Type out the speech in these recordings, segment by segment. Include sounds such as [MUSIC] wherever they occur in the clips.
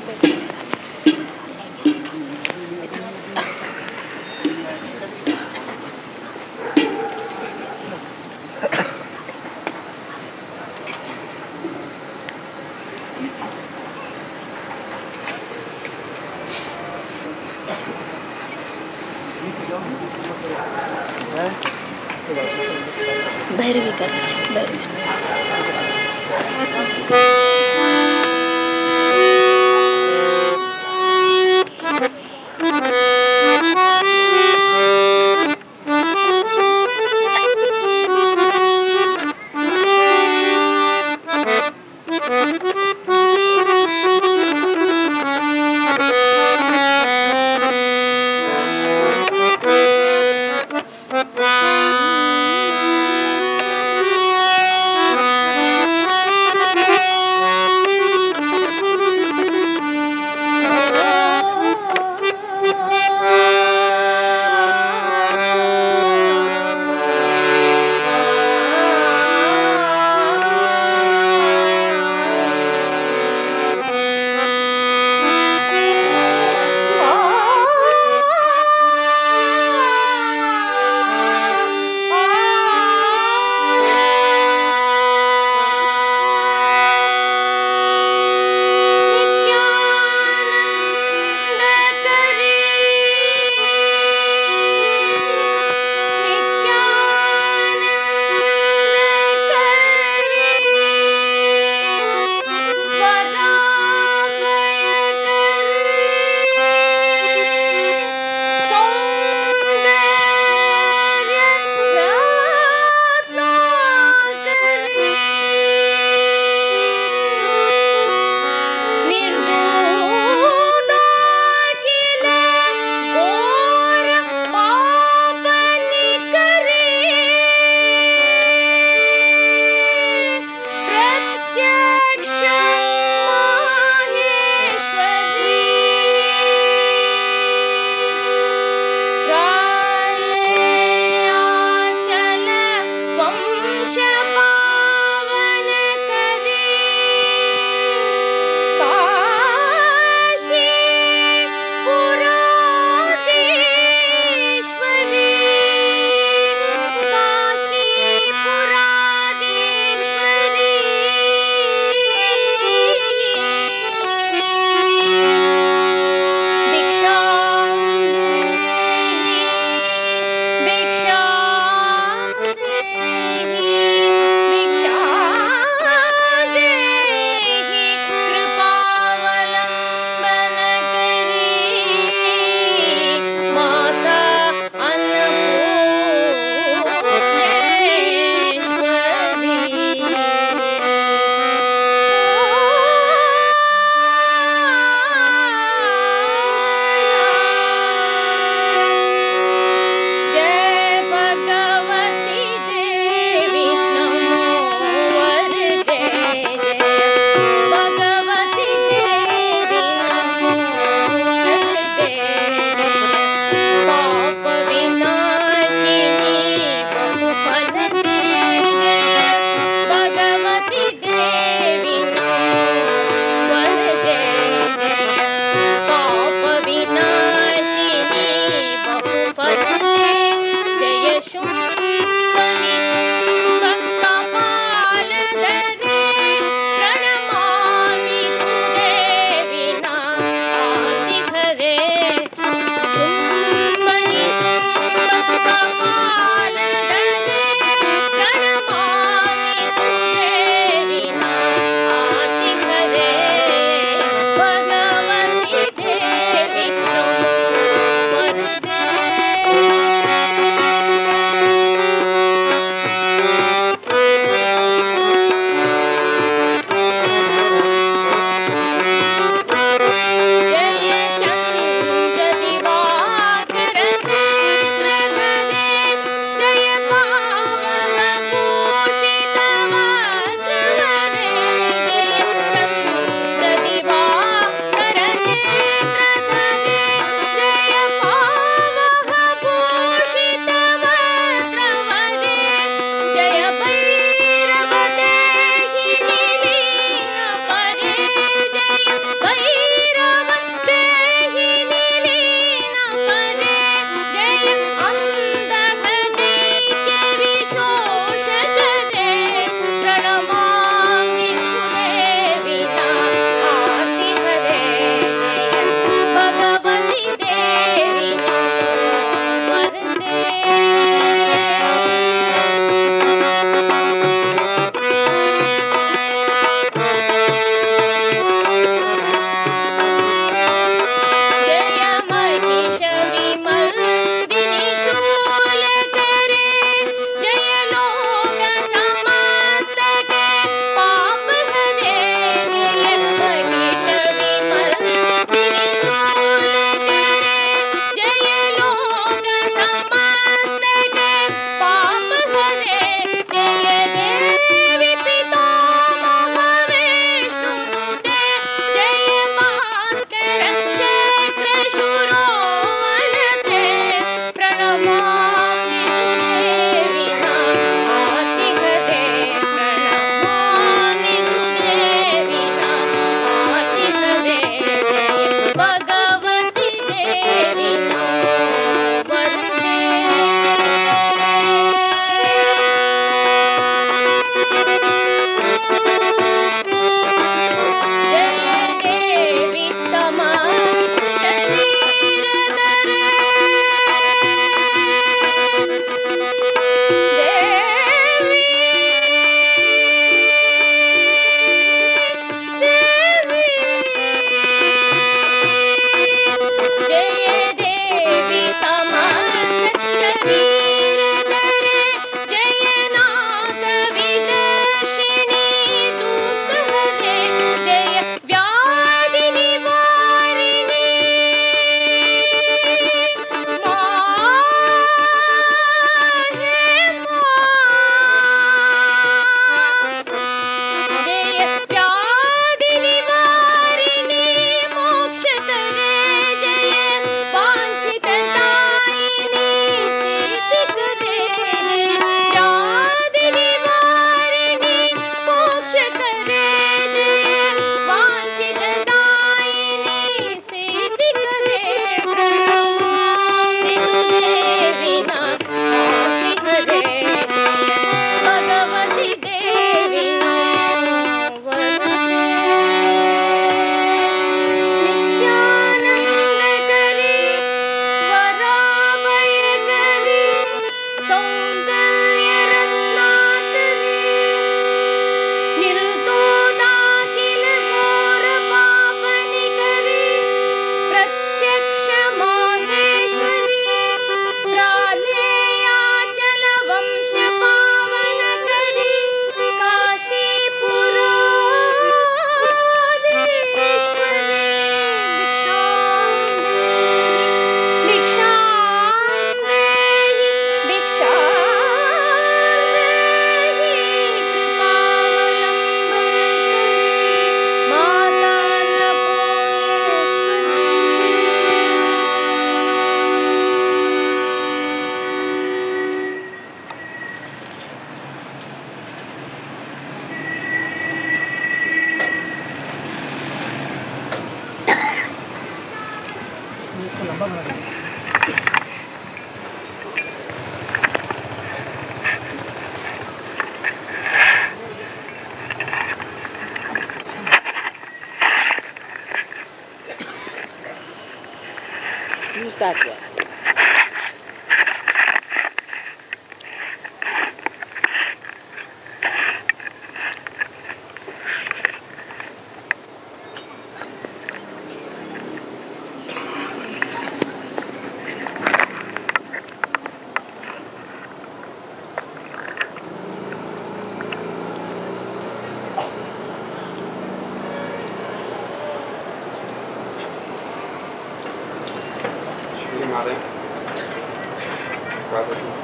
Gracias.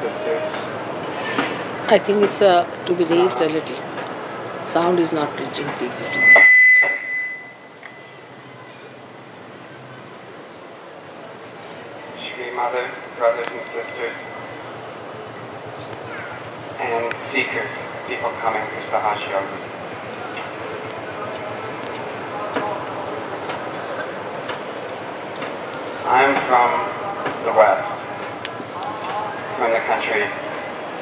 Sisters. I think it's uh, to be raised a little. Sound is not reaching people. Shri Mother, brothers and sisters, and seekers, people coming for Sahaj Yoga. I'm from the West, from the country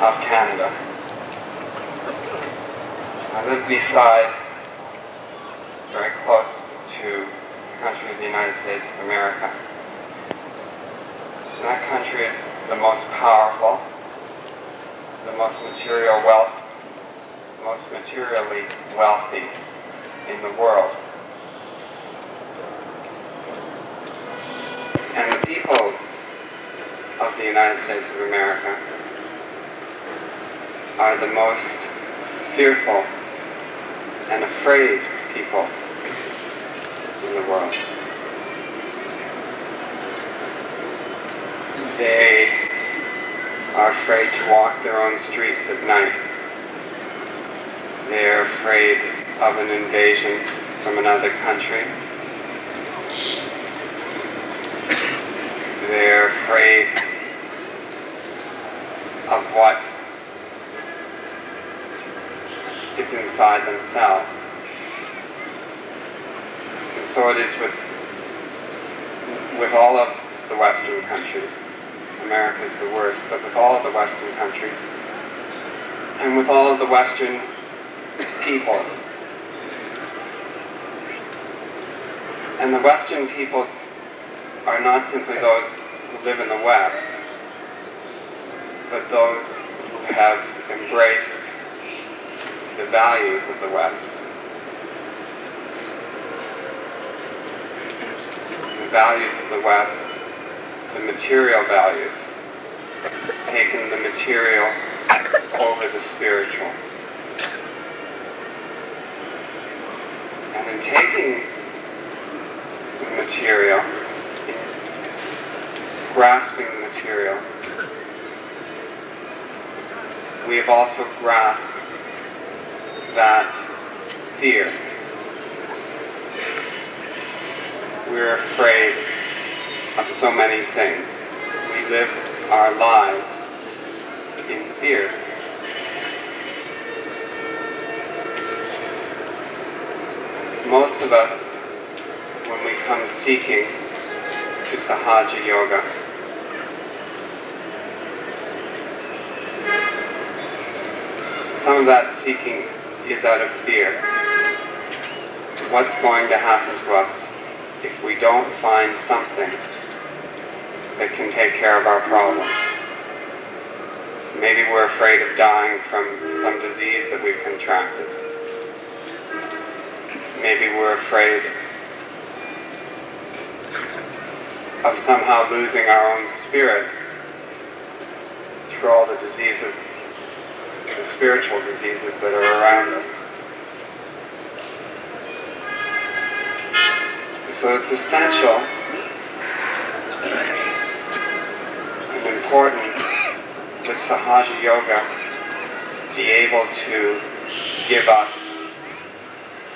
of Canada. I live beside, very close to the country of the United States of America. And that country is the most powerful, the most material wealth, most materially wealthy in the world. The United States of America are the most fearful and afraid people in the world. They are afraid to walk their own streets at night. They are afraid of an invasion from another country. They're afraid of what is inside themselves. And so it is with with all of the Western countries. America is the worst, but with all of the Western countries and with all of the Western peoples. And the Western peoples are not simply those who live in the West, but those who have embraced the values of the West. The values of the West, the material values, taking the material over the spiritual. And in taking the material, grasping the material, we have also grasped that fear. We're afraid of so many things. We live our lives in fear. Most of us, when we come seeking to Sahaja Yoga, some of that seeking is out of fear. What's going to happen to us if we don't find something that can take care of our problems? Maybe we're afraid of dying from some disease that we've contracted. Maybe we're afraid of somehow losing our own spirit through all the diseases spiritual diseases that are around us. So it's essential and important with Sahaja Yoga be able to give us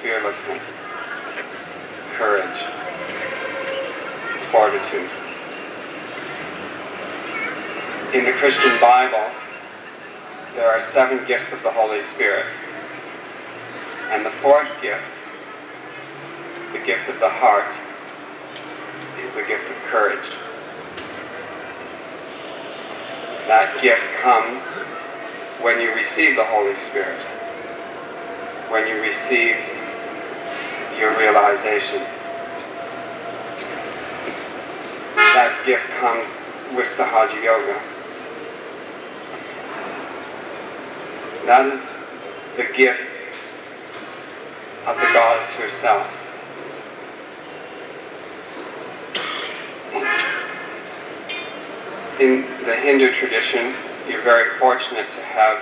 fearlessness, courage, fortitude. In the Christian Bible, there are seven gifts of the Holy Spirit. And the fourth gift, the gift of the heart, is the gift of courage. That gift comes when you receive the Holy Spirit, when you receive your realization. That gift comes with Sahaja Yoga. That is the gift of the goddess herself. In the Hindu tradition, you're very fortunate to have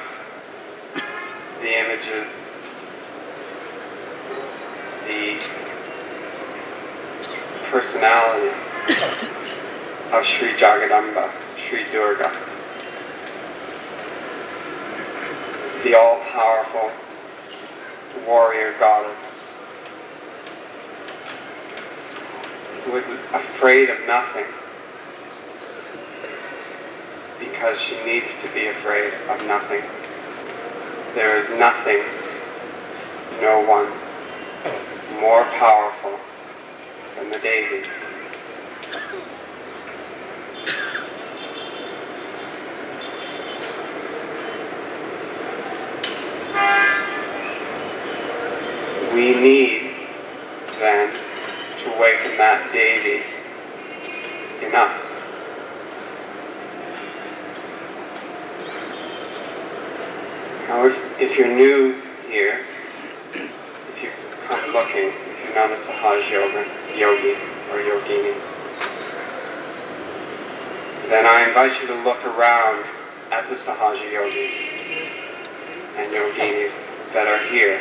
the images, the personality of Sri Jagadamba, Sri Durga. The all-powerful warrior goddess who is afraid of nothing because she needs to be afraid of nothing. There is nothing, no one more powerful than the Devi. We need then to awaken that Devi in us. Now, if, if you're new here, if you come looking, if you're not a Sahaj yoga, yogi or yogini, then I invite you to look around at the Sahaja yogis and yoginis that are here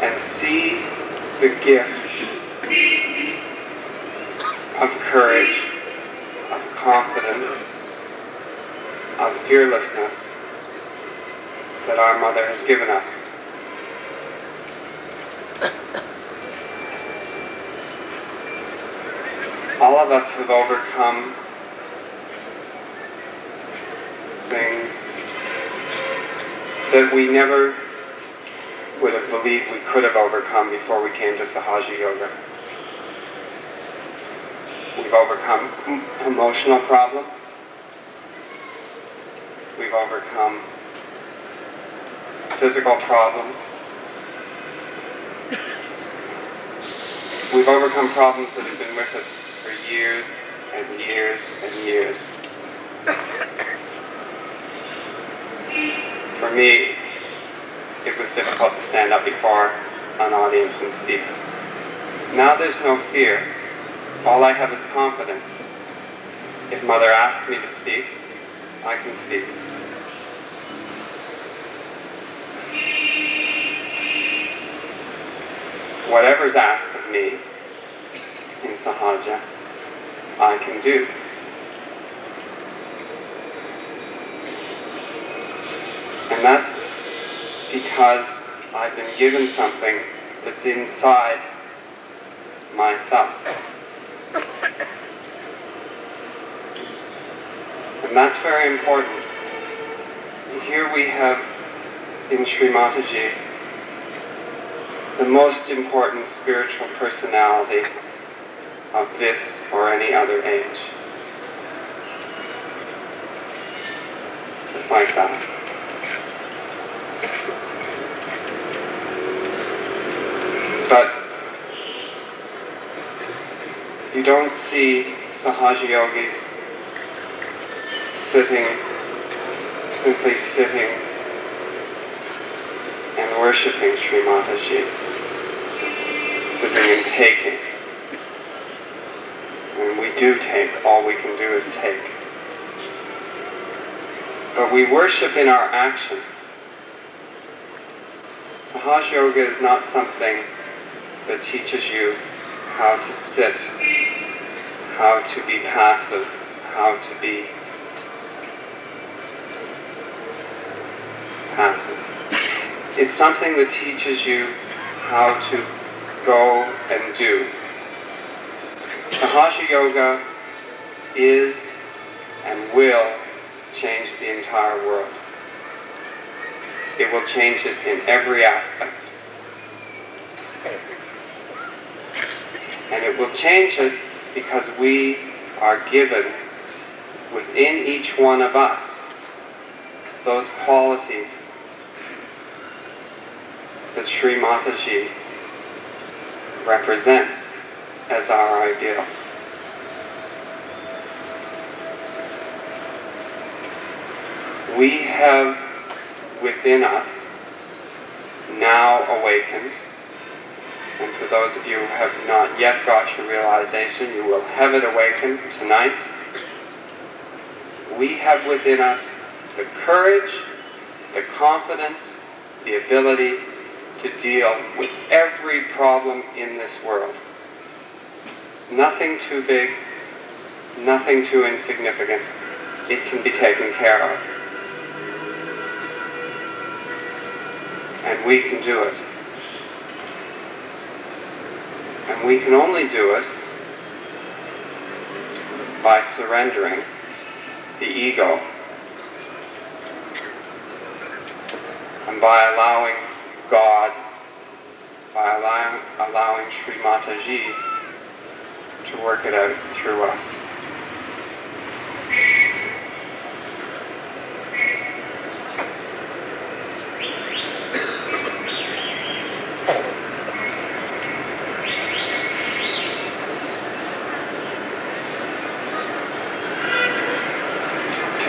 and see the gift of courage, of confidence, of fearlessness that our Mother has given us. All of us have overcome things that we never would have believed we could have overcome before we came to Sahaja Yoga. We've overcome emotional problems. We've overcome physical problems. We've overcome problems that have been with us for years and years and years. For me, it was difficult to stand up before an audience and speak. Now there's no fear. All I have is confidence. If Mother asks me to speak, I can speak. Whatever's asked of me in Sahaja, I can do. And that's because I've been given something that's inside myself. And that's very important. Here we have in Sri Mataji the most important spiritual personality of this or any other age. Just like that. But you don't see Sahaja yogis sitting, simply sitting and worshipping Sri Mataji, sitting and taking. When we do take, all we can do is take. But we worship in our action. Sahaja Yoga is not something that teaches you how to sit, how to be passive, how to be passive. It's something that teaches you how to go and do. Sahaja Yoga is and will change the entire world. It will change it in every aspect. And it will change it because we are given within each one of us those qualities that Sri Mataji represents as our ideal. We have within us now awakened and for those of you who have not yet got your realization, you will have it awakened tonight. We have within us the courage, the confidence, the ability to deal with every problem in this world. Nothing too big, nothing too insignificant. it can be taken care of. And we can do it. And we can only do it by surrendering the ego and by allowing God, by allowing, allowing Sri Mataji to work it out through us.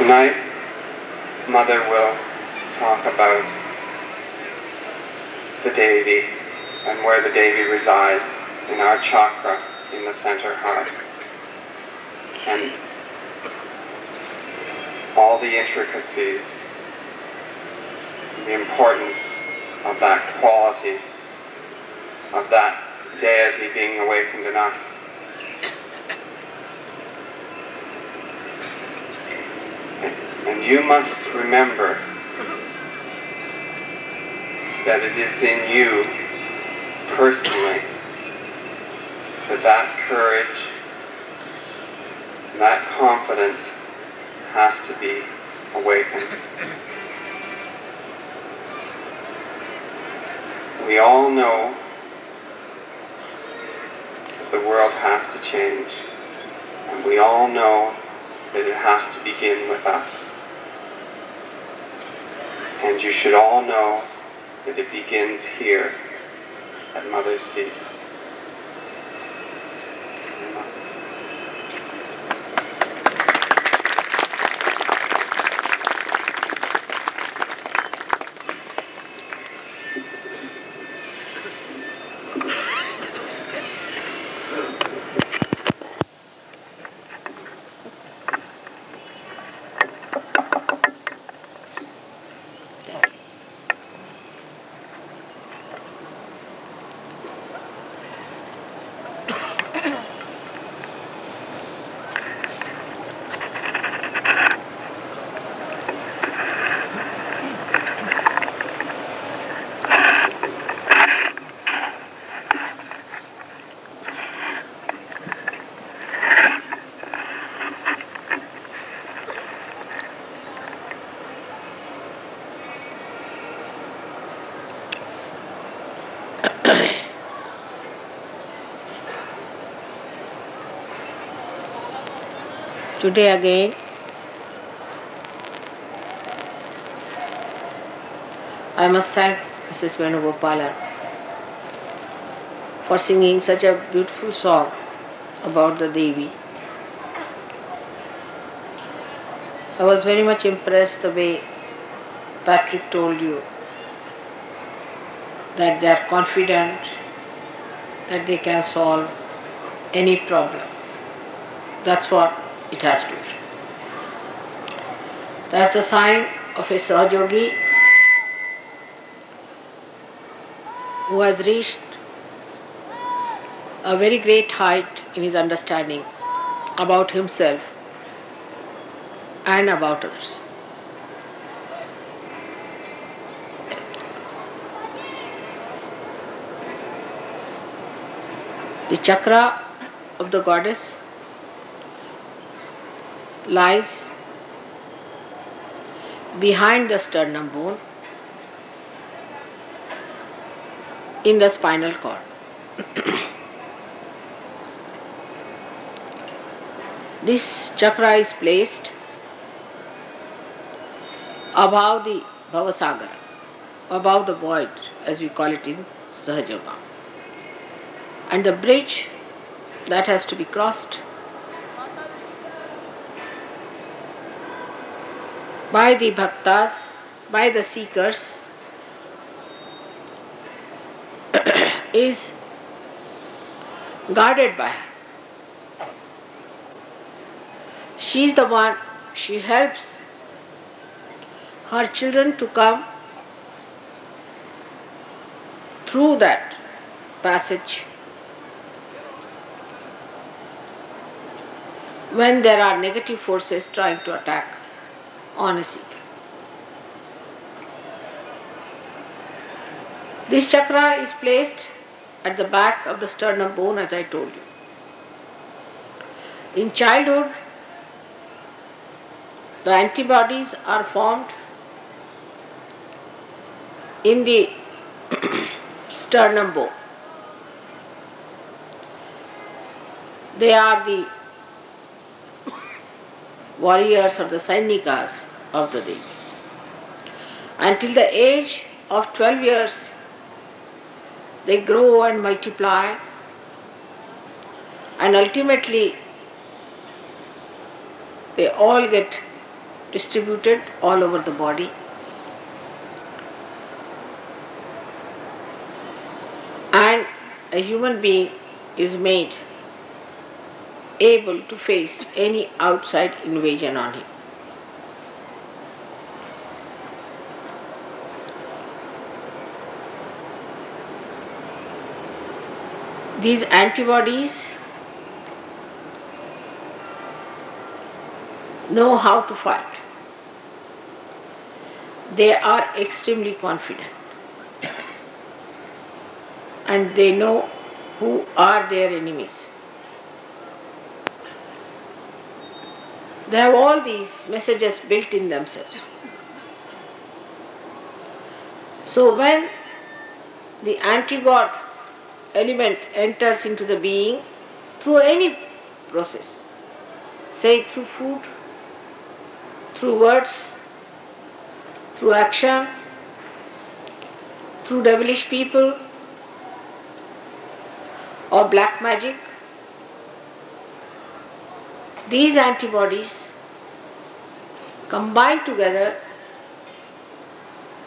Tonight, Mother will talk about the Devi and where the Devi resides in our chakra in the center heart. And all the intricacies, the importance of that quality, of that deity being awakened in us. And you must remember that it is in you personally that that courage that confidence has to be awakened. We all know that the world has to change, and we all know that it has to begin with us. And you should all know that it begins here at Mother's feet. Today again, I must thank Mrs. Venugopalan for singing such a beautiful song about the Devi. I was very much impressed the way Patrick told you that they are confident that they can solve any problem. That's what it has to be. That's the sign of a Sahaja Yogi who has reached a very great height in his understanding about himself and about others. The chakra of the goddess lies behind the sternum bone in the spinal cord. [COUGHS] this chakra is placed above the Bhavasagar, above the void, as we call it in Sahaja Yoga. And the bridge that has to be crossed by the bhaktas, by the seekers, [CLEARS THROAT] is guarded by her. She is the one, she helps her children to come through that passage when there are negative forces trying to attack on a seeker. This chakra is placed at the back of the sternum bone, as I told you. In childhood, the antibodies are formed in the [CLEARS THROAT] sternum bone. They are the warriors or the Sainikas of the Devi. Until the age of 12 years, they grow and multiply, and ultimately, they all get distributed all over the body. And a human being is made able to face any outside invasion on him. These antibodies know how to fight. They are extremely confident and they know who are their enemies. They have all these messages built in themselves. So when the anti-God element enters into the being through any process, say through food, through words, through action, through devilish people, or black magic, these antibodies combine together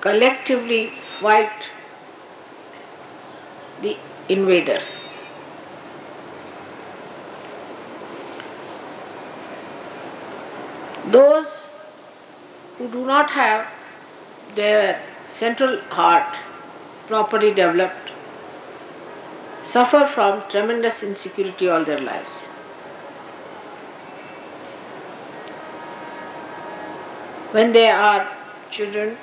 collectively fight the invaders. Those who do not have their central heart properly developed suffer from tremendous insecurity all their lives. When they are children,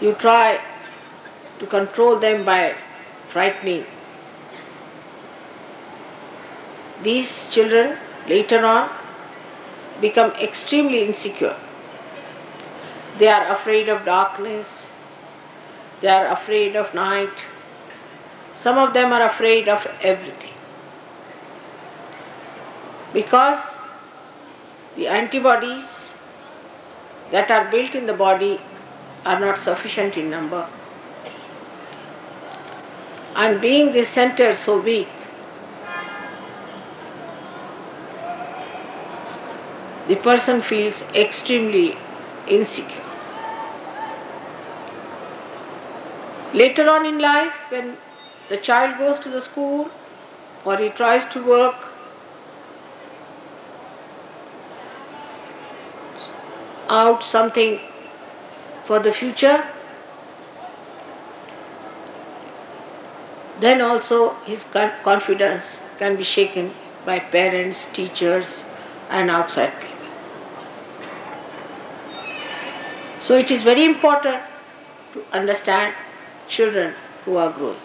you try to control them by frightening. These children later on become extremely insecure. They are afraid of darkness, they are afraid of night, some of them are afraid of everything. Because the antibodies that are built in the body are not sufficient in number. And being this center so weak, the person feels extremely insecure. Later on in life, when the child goes to the school or he tries to work, out something for the future, then also his confidence can be shaken by parents, teachers, and outside people. So it is very important to understand children who are growing.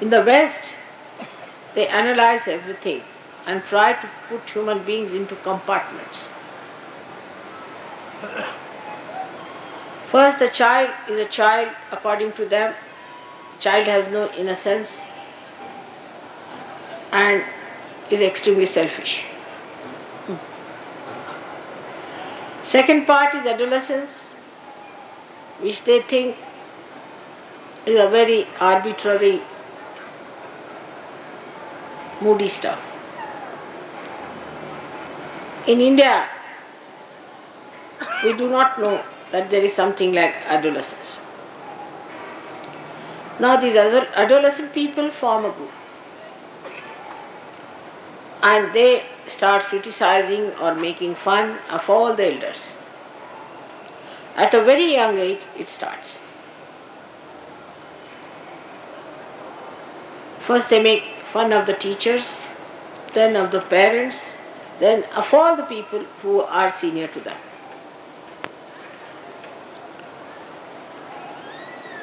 In the West, they analyze everything and try to put human beings into compartments. First, the child is a child according to them. Child has no innocence and is extremely selfish. Second part is adolescence, which they think is a very arbitrary, moody stuff. In India, we do not know that there is something like adolescence. Now, these adolescent people form a group and they start criticizing or making fun of all the elders. At a very young age, it starts. First, they make fun of the teachers, then of the parents, then of all the people who are senior to them.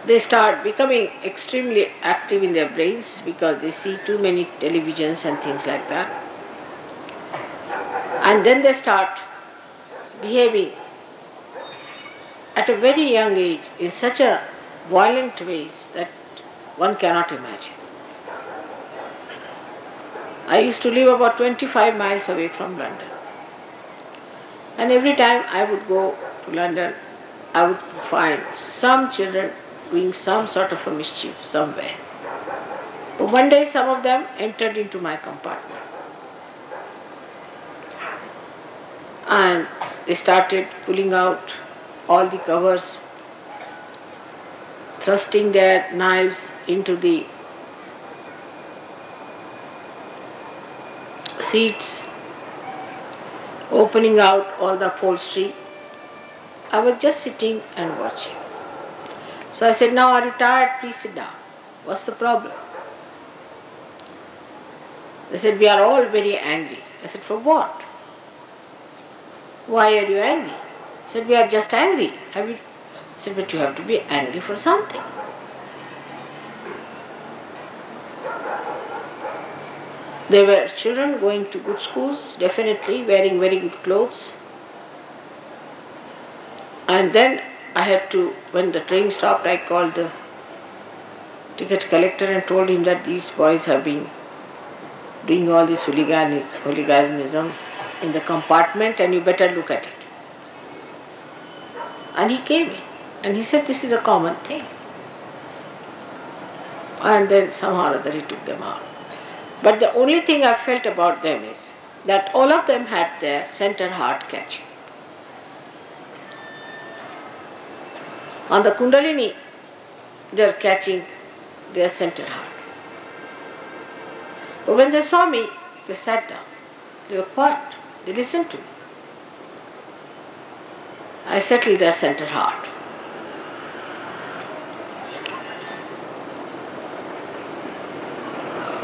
They start becoming extremely active in their brains because they see too many televisions and things like that. And then they start behaving at a very young age in such a violent ways that one cannot imagine. I used to live about 25 miles away from London. And every time I would go to London, I would find some children doing some sort of a mischief somewhere. But one day some of them entered into my compartment. And they started pulling out all the covers, thrusting their knives into the seats, opening out all the upholstery. I was just sitting and watching. So I said, Now are you tired? Please sit down. What's the problem? They said, We are all very angry. I said, For what? Why are you angry? I said, We are just angry. Have you? I said, But you have to be angry for something. They were children going to good schools, definitely wearing very good clothes. And then I had to, when the train stopped, I called the ticket collector and told him that these boys have been doing all this hooliganism in the compartment and you better look at it. And he came in and he said this is a common thing. And then somehow or other he took them out. But the only thing I felt about them is that all of them had their center heart catching. On the Kundalini, they are catching their center heart. But when they saw me, they sat down. They were quiet. They listened to me. I settled their center heart.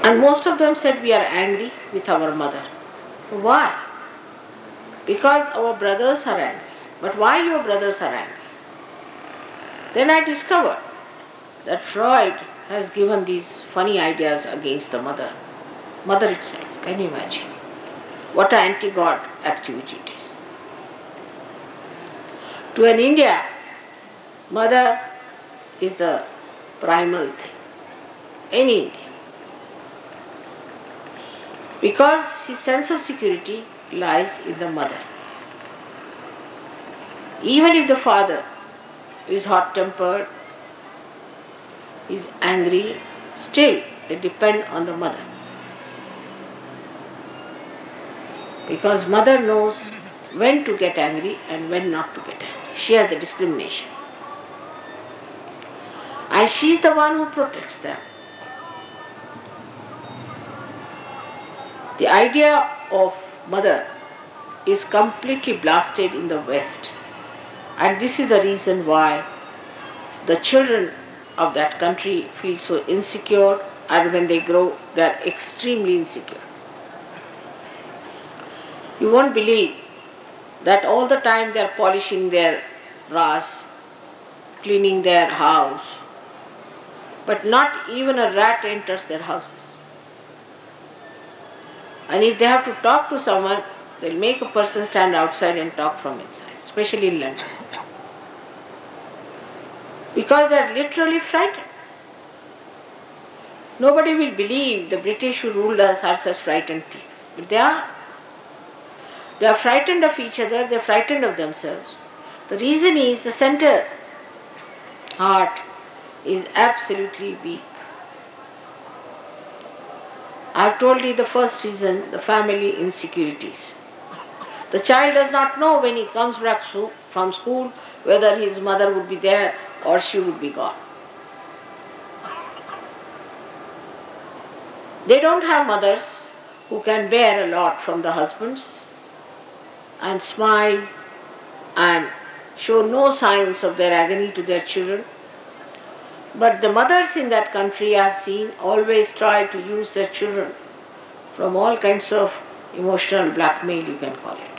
And most of them said we are angry with our mother. Why? Because our brothers are angry. But why your brothers are angry? Then I discovered that Freud has given these funny ideas against the mother. Mother itself, can you imagine? What an anti God activity it is. To an India, mother is the primal thing. Any Indian. Because his sense of security lies in the mother. Even if the father is hot tempered, is angry, still they depend on the mother. Because mother knows when to get angry and when not to get angry. She has the discrimination. And she is the one who protects them. The idea of mother is completely blasted in the West. And this is the reason why the children of that country feel so insecure and when they grow they are extremely insecure. You won't believe that all the time they are polishing their brass, cleaning their house, but not even a rat enters their houses. And if they have to talk to someone, they'll make a person stand outside and talk from inside, especially in London. Because they're literally frightened. Nobody will believe the British who ruled us are such frightened people. But they are. They are frightened of each other, they are frightened of themselves. The reason is the center heart is absolutely weak. I've told you the first reason the family insecurities. The child does not know when he comes back from school whether his mother would be there or she would be gone. They don't have mothers who can bear a lot from the husbands and smile and show no signs of their agony to their children. But the mothers in that country I have seen always try to use their children from all kinds of emotional blackmail, you can call it.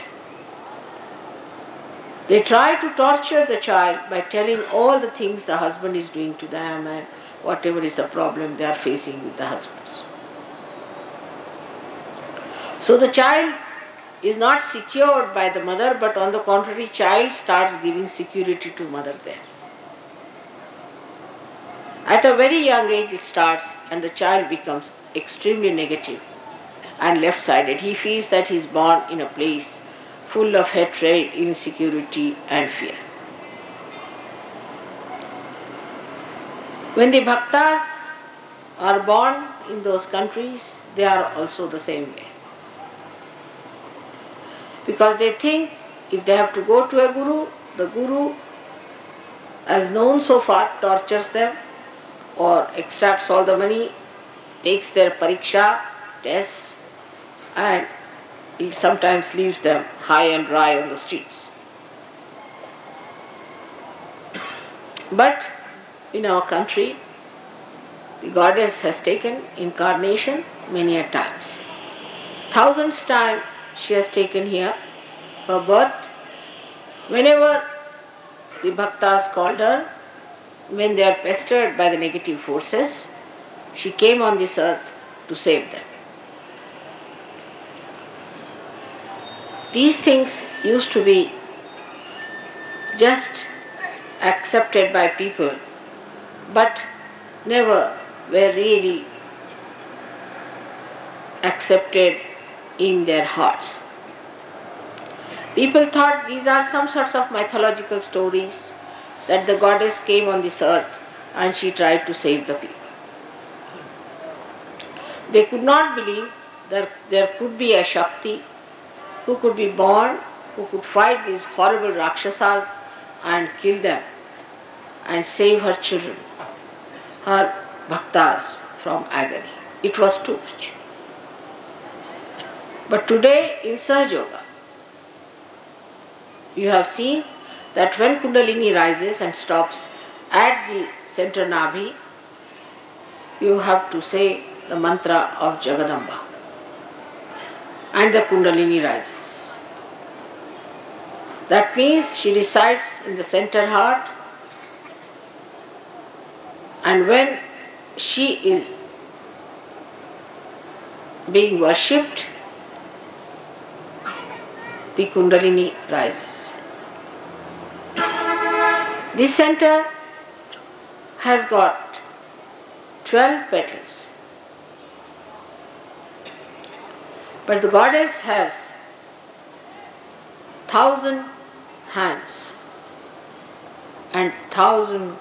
They try to torture the child by telling all the things the husband is doing to them and whatever is the problem they are facing with the husbands. So the child is not secured by the mother, but on the contrary, child starts giving security to mother there. At a very young age it starts and the child becomes extremely negative and left-sided. He feels that he is born in a place full of hatred, insecurity and fear. When the bhaktas are born in those countries, they are also the same way. Because they think if they have to go to a guru, the guru, as known so far, tortures them or extracts all the money, takes their pariksha, tests, and it sometimes leaves them high and dry on the streets. But in our country, the goddess has taken incarnation many a times. Thousands times she has taken here her birth. Whenever the bhaktas called her, when they are pestered by the negative forces, she came on this earth to save them. These things used to be just accepted by people, but never were really accepted in their hearts. People thought these are some sorts of mythological stories that the goddess came on this earth and she tried to save the people. They could not believe that there could be a Shakti who could be born, who could fight these horrible Rakshasas and kill them and save her children, her bhaktas from agony. It was too much. But today in Sahaja Yoga, you have seen that when Kundalini rises and stops at the center Nabhi, you have to say the mantra of Jagadamba and the Kundalini rises. That means she resides in the center heart and when she is being worshipped, the Kundalini rises. This center has got 12 petals. But the goddess has thousand hands and thousand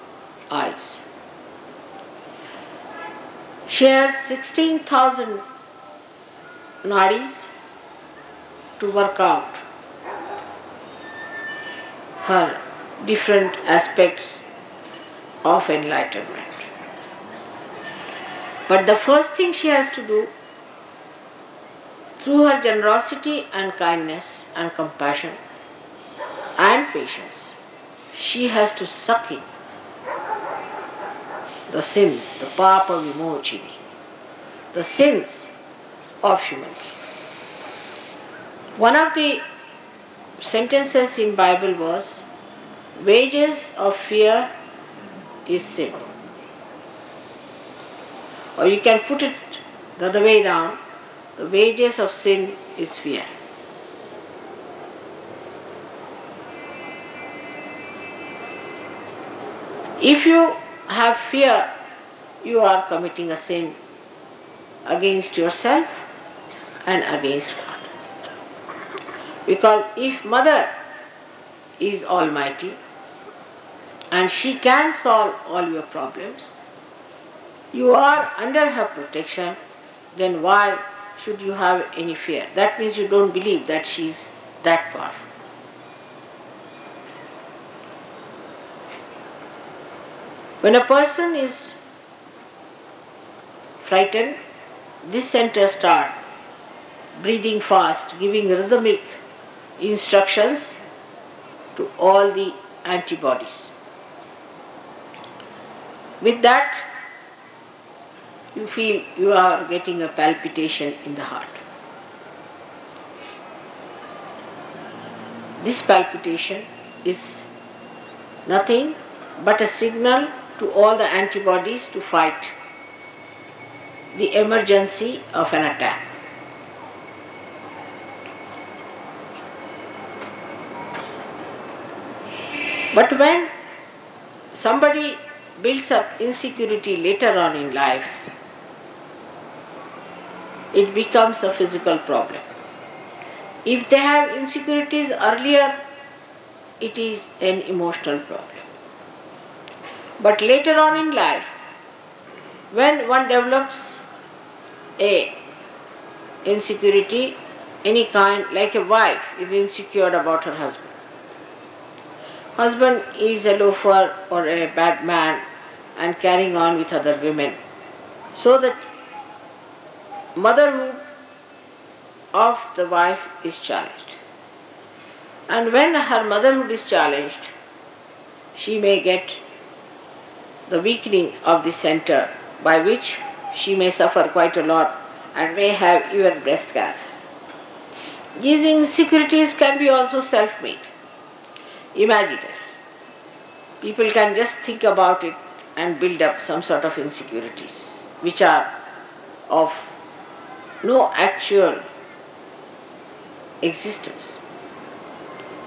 eyes. She has 16,000 nadis to work out her different aspects of enlightenment. But the first thing she has to do, through her generosity and kindness and compassion and patience, she has to suck in the sins, the papa vimochini, the sins of human beings. One of the sentences in Bible was wages of fear is sin. Or you can put it the other way round, the wages of sin is fear. If you have fear, you are committing a sin against yourself and against God. Because if mother is almighty and she can solve all your problems, you are under her protection, then why should you have any fear? That means you don't believe that she is that powerful. When a person is frightened, this center start breathing fast, giving rhythmic instructions to all the antibodies. With that, you feel you are getting a palpitation in the heart. This palpitation is nothing but a signal to all the antibodies to fight the emergency of an attack. But when somebody builds up insecurity later on in life, it becomes a physical problem. If they have insecurities earlier, it is an emotional problem. But later on in life, when one develops a insecurity, any kind, like a wife is insecure about her husband. Husband is a loafer or a bad man and carrying on with other women. So that motherhood of the wife is challenged. And when her motherhood is challenged, she may get the weakening of the center by which she may suffer quite a lot and may have even breast cancer. These insecurities can be also self made, imaginary. People can just think about it and build up some sort of insecurities which are of no actual existence.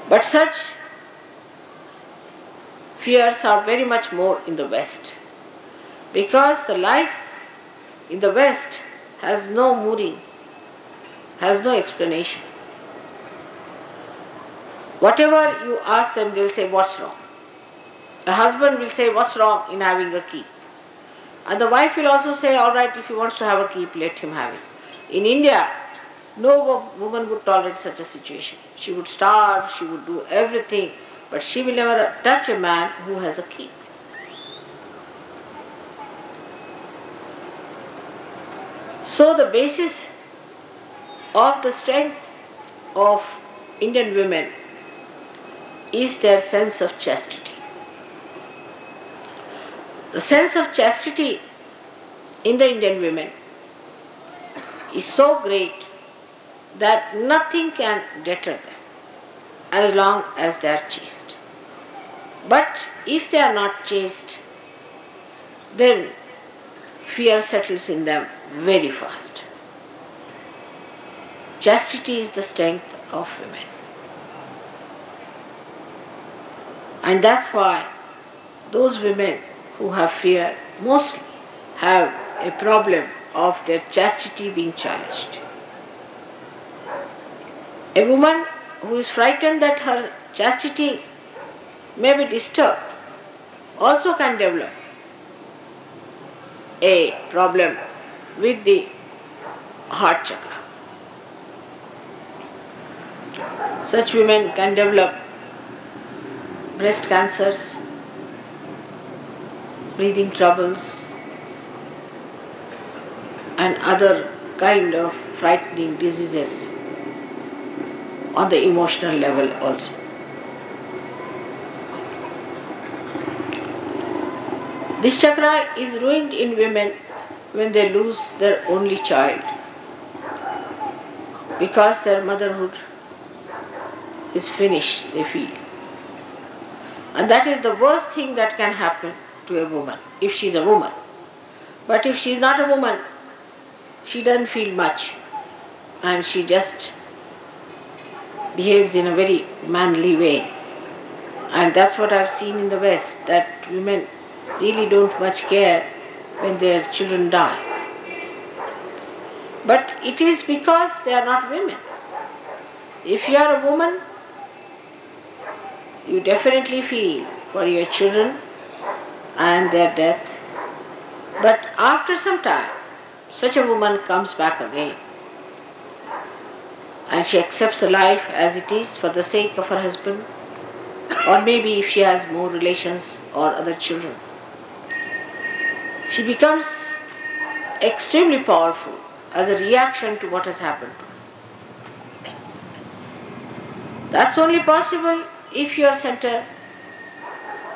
But such fears are very much more in the West because the life in the West has no mooring, has no explanation. Whatever you ask them, they'll say, What's wrong? A husband will say, What's wrong in having a keep? And the wife will also say, All right, if he wants to have a keep, let him have it. In India, no woman would tolerate such a situation. She would starve, she would do everything, but she will never touch a man who has a keep. So, the basis of the strength of Indian women is their sense of chastity. The sense of chastity in the Indian women is so great that nothing can deter them as long as they are chaste. But if they are not chaste, then fear settles in them very fast. Chastity is the strength of women. And that's why those women who have fear mostly have a problem of their chastity being challenged. A woman who is frightened that her chastity may be disturbed also can develop a problem with the heart chakra. Such women can develop breast cancers, breathing troubles, and other kind of frightening diseases on the emotional level also. This chakra is ruined in women when they lose their only child because their motherhood is finished, they feel. And that is the worst thing that can happen to a woman if she's a woman. But if she's not a woman, she doesn't feel much and she just behaves in a very manly way. And that's what I've seen in the West that women really don't much care when their children die. But it is because they are not women. If you are a woman, you definitely feel for your children and their death. But after some time, such a woman comes back again and she accepts the life as it is for the sake of her husband, or maybe if she has more relations or other children. She becomes extremely powerful as a reaction to what has happened. That's only possible if your center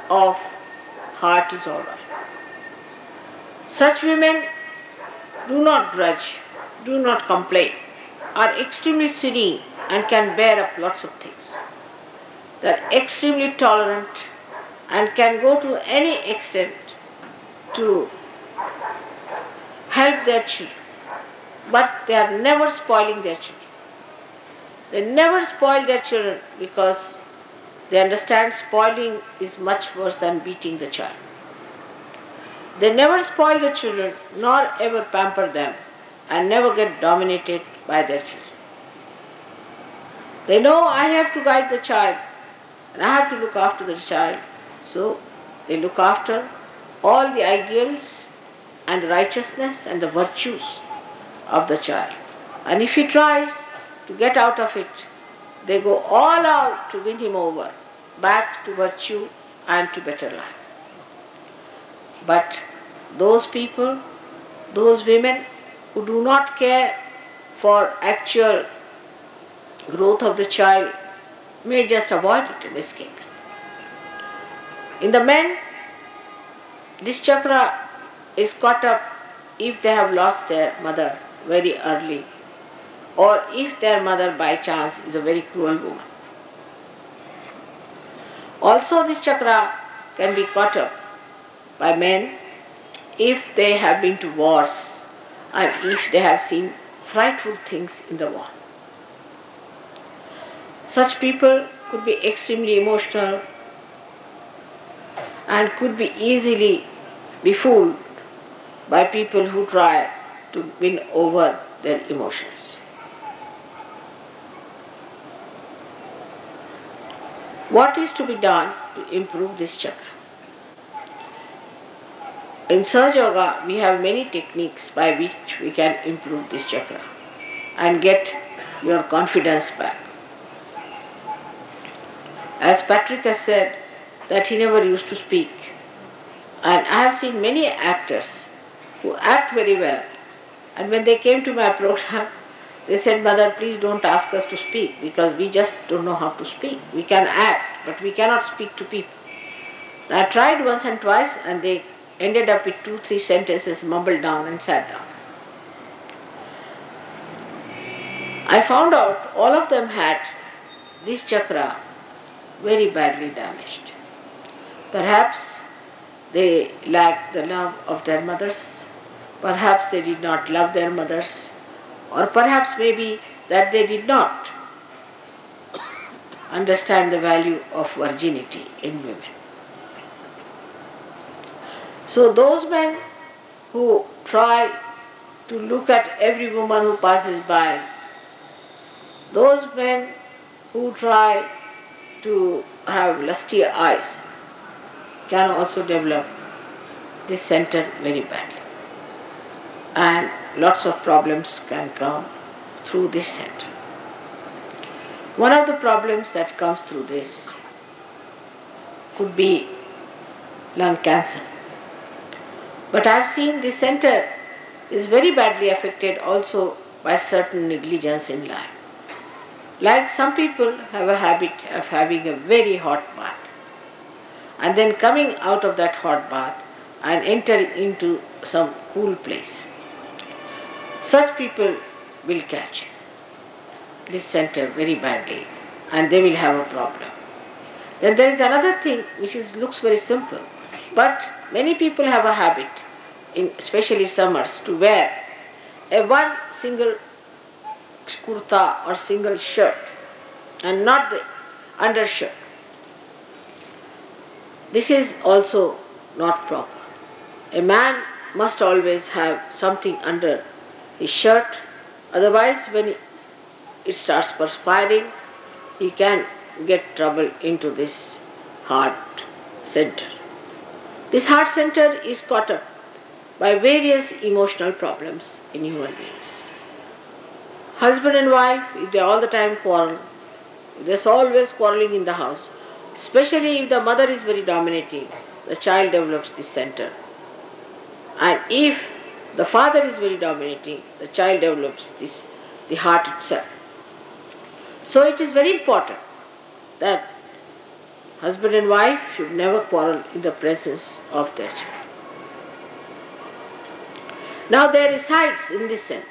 of heart is alright. Such women do not grudge, do not complain, are extremely serene and can bear up lots of things. They are extremely tolerant and can go to any extent to help their children. But they are never spoiling their children. They never spoil their children because they understand spoiling is much worse than beating the child. They never spoil the children nor ever pamper them and never get dominated by their children. They know I have to guide the child and I have to look after the child. So they look after all the ideals and righteousness and the virtues of the child. And if he tries to get out of it, they go all out to win him over, back to virtue and to better life. But those people, those women who do not care for actual growth of the child may just avoid it and escape. In the men, this chakra is caught up if they have lost their mother very early or if their mother by chance is a very cruel woman. Also, this chakra can be caught up by men if they have been to wars and if they have seen frightful things in the war. Such people could be extremely emotional and could be easily befooled by people who try to win over their emotions. What is to be done to improve this chakra? In Sahaja Yoga, we have many techniques by which we can improve this chakra and get your confidence back. As Patrick has said, that he never used to speak. And I have seen many actors who act very well. And when they came to my program, they said, Mother, please don't ask us to speak because we just don't know how to speak. We can act, but we cannot speak to people. I tried once and twice, and they ended up with two, three sentences mumbled down and sat down. I found out all of them had this chakra very badly damaged. Perhaps they lacked the love of their mothers, perhaps they did not love their mothers, or perhaps maybe that they did not understand the value of virginity in women. So, those men who try to look at every woman who passes by, those men who try to have lusty eyes can also develop this center very badly. And lots of problems can come through this center. One of the problems that comes through this could be lung cancer. But I've seen this center is very badly affected also by certain negligence in life. Like some people have a habit of having a very hot bath and then coming out of that hot bath and entering into some cool place. Such people will catch this center very badly and they will have a problem. Then there is another thing which is, looks very simple, but many people have a habit, in especially summers, to wear a one single kurta or single shirt and not the undershirt. This is also not proper. A man must always have something under his shirt, otherwise, when it starts perspiring, he can get trouble into this heart center. This heart center is caught up by various emotional problems in human beings. Husband and wife, if they all the time quarrel, there's always quarreling in the house, especially if the mother is very dominating, the child develops this center. And if the father is very dominating, the child develops this, the heart itself. So it is very important that husband and wife should never quarrel in the presence of their child. Now there resides in this center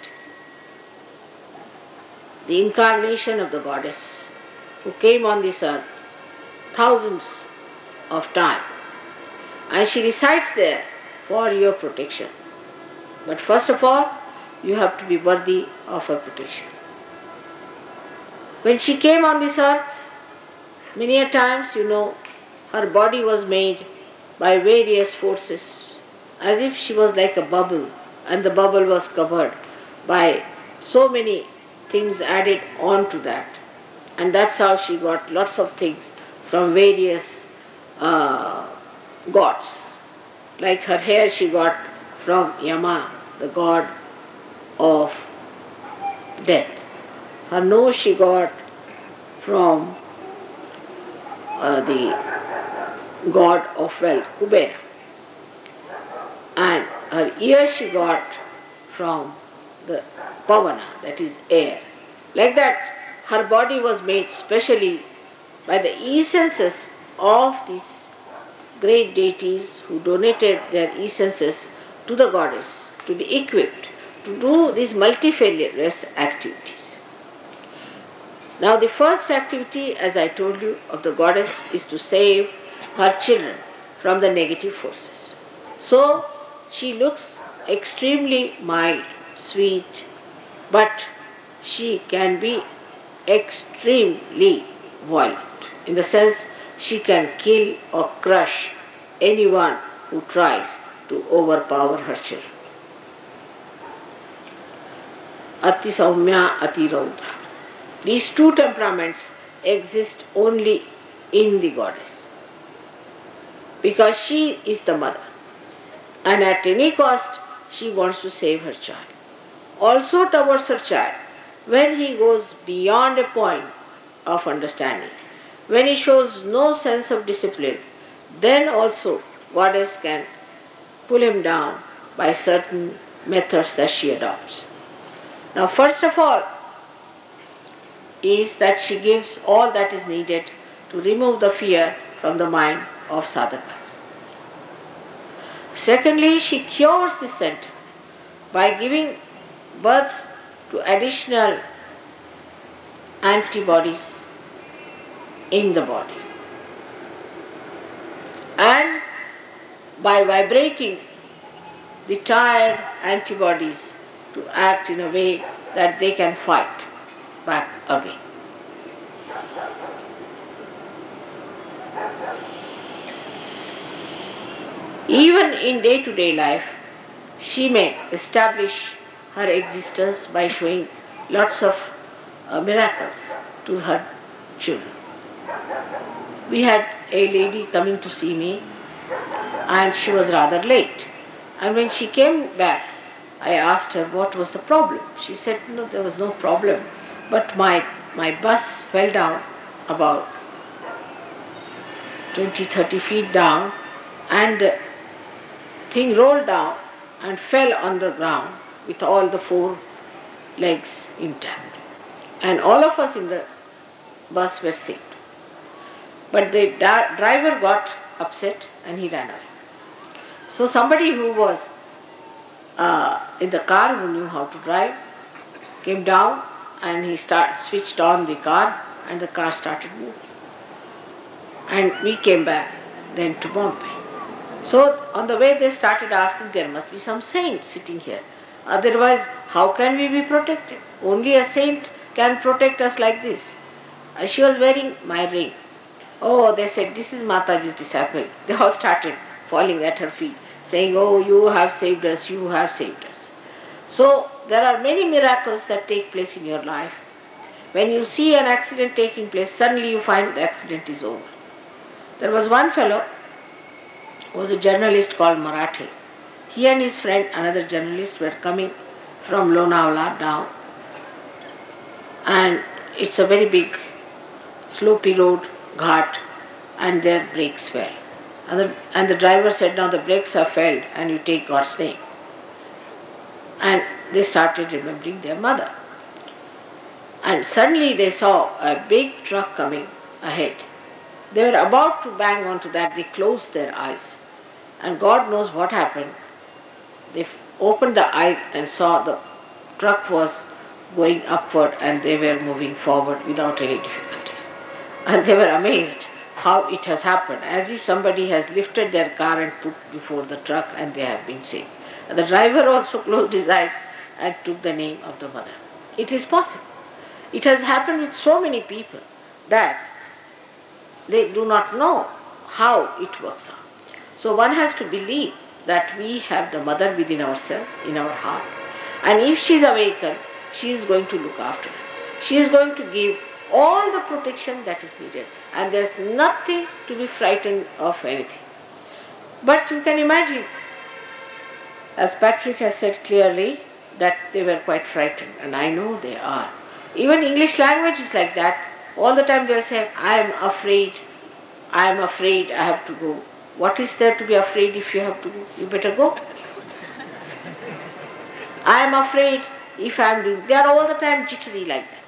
the incarnation of the goddess who came on this earth thousands of times and she resides there for your protection. But first of all, you have to be worthy of her protection. When she came on this earth, many a times, you know, her body was made by various forces, as if she was like a bubble, and the bubble was covered by so many things added on to that. And that's how she got lots of things from various uh, gods. Like her hair she got from Yama, the god of death. Her nose she got from uh, the god of wealth, Kubera. And her ear she got from the pavana, that is air. Like that, her body was made specially by the essences of these great deities who donated their essences to the goddess to be equipped to do these multifarious activities. Now, the first activity, as I told you, of the goddess is to save her children from the negative forces. So, she looks extremely mild, sweet, but she can be extremely violent in the sense she can kill or crush anyone who tries to overpower her children. Ati Saumya, Ati Raudra. These two temperaments exist only in the goddess because she is the mother and at any cost she wants to save her child. Also towards her child, when he goes beyond a point of understanding, when he shows no sense of discipline, then also goddess can pull him down by certain methods that she adopts. Now, first of all, is that she gives all that is needed to remove the fear from the mind of sadhakas. Secondly, she cures the center by giving birth to additional antibodies in the body. And by vibrating the tired antibodies to act in a way that they can fight back again. Even in day to day life, she may establish her existence by showing lots of uh, miracles to her children. We had a lady coming to see me and she was rather late. And when she came back, I asked her what was the problem. She said, No, there was no problem, but my, my bus fell down about 20 30 feet down and the thing rolled down and fell on the ground with all the four legs intact. And all of us in the bus were saved. But the driver got upset and he ran away. So somebody who was uh, in the car who knew how to drive came down and he start, switched on the car and the car started moving. And we came back then to Bombay. So on the way they started asking there must be some saint sitting here. Otherwise, how can we be protected? Only a saint can protect us like this. And she was wearing my ring. Oh, they said, this is Mataji's disciple. They all started falling at her feet, saying, Oh, you have saved us, you have saved us. So, there are many miracles that take place in your life. When you see an accident taking place, suddenly you find the accident is over. There was one fellow who was a journalist called Marathe. He and his friend, another journalist, were coming from Lonavala down. And it's a very big slopey road, ghat, and their brakes failed. And the, and the driver said, Now the brakes are failed, and you take God's name. And they started remembering their mother. And suddenly they saw a big truck coming ahead. They were about to bang onto that, they closed their eyes. And God knows what happened. They opened the eyes and saw the truck was going upward and they were moving forward without any difficulties. And they were amazed how it has happened, as if somebody has lifted their car and put before the truck and they have been saved. The driver also closed his eyes and took the name of the mother. It is possible. It has happened with so many people that they do not know how it works out. So one has to believe that we have the mother within ourselves, in our heart. And if she is awakened, she is going to look after us. She is going to give all the protection that is needed. And there's nothing to be frightened of anything. But you can imagine, as Patrick has said clearly, that they were quite frightened, and I know they are. Even English language is like that. All the time they'll say, I am afraid, I am afraid, I have to go. What is there to be afraid if you have to go? You better go. I am afraid if I am doing. They are all the time jittery like that.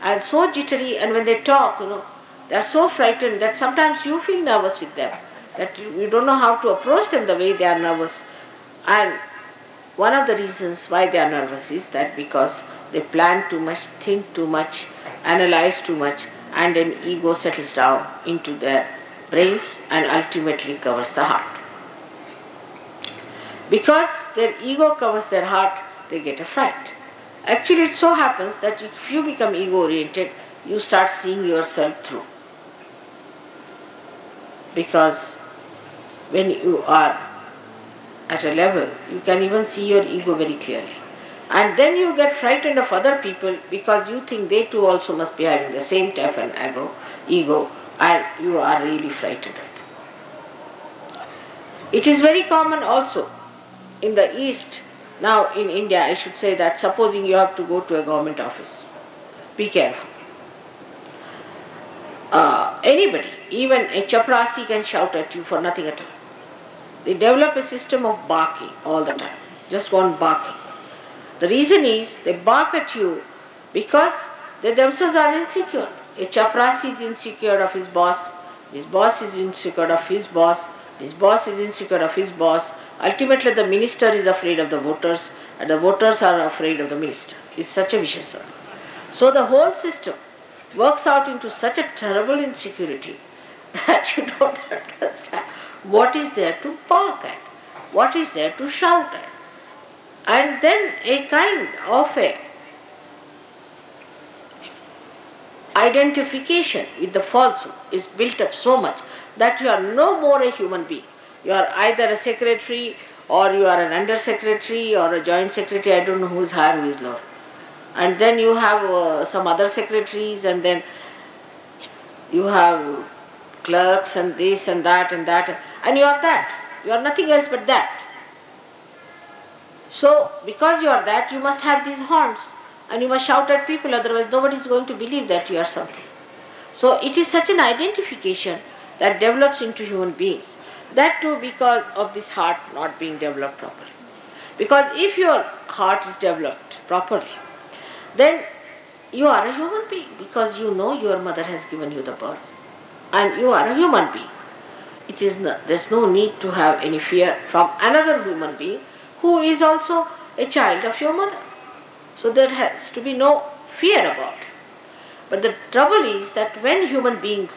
And so jittery, and when they talk, you know, they are so frightened that sometimes you feel nervous with them. That you, don't know how to approach them the way they are nervous. And one of the reasons why they are nervous is that because they plan too much, think too much, analyze too much, and then ego settles down into their brains and ultimately covers the heart. Because their ego covers their heart, they get a fright. Actually, it so happens that if you become ego oriented, you start seeing yourself through. Because when you are at a level, you can even see your ego very clearly. And then you get frightened of other people because you think they too also must be having the same type of ego, ego, and you are really frightened of them. It is very common also in the East, now in India, I should say that supposing you have to go to a government office, be careful. Anybody, even a chaprasi can shout at you for nothing at all. They develop a system of barking all the time, just go on barking. The reason is they bark at you because they themselves are insecure. A chaprasi is insecure of his boss, his boss is insecure of his boss, his boss is insecure of his boss. Ultimately, the minister is afraid of the voters, and the voters are afraid of the minister. It's such a vicious circle. So the whole system works out into such a terrible insecurity [LAUGHS] that you don't understand what is there to bark at, what is there to shout at. And then a kind of a identification with the falsehood is built up so much that you are no more a human being. You are either a secretary or you are an under secretary or a joint secretary, I don't know who is higher, who is lower. And then you have uh, some other secretaries and then you have clerks and this and that and that and you are that. You are nothing else but that. So, because you are that, you must have these horns and you must shout at people, otherwise, nobody is going to believe that you are something. So, it is such an identification that develops into human beings. That too, because of this heart not being developed properly. Because if your heart is developed properly, then you are a human being because you know your mother has given you the birth and you are a human being. It is no, there's no need to have any fear from another human being who is also a child of your mother. So there has to be no fear about. But the trouble is that when human beings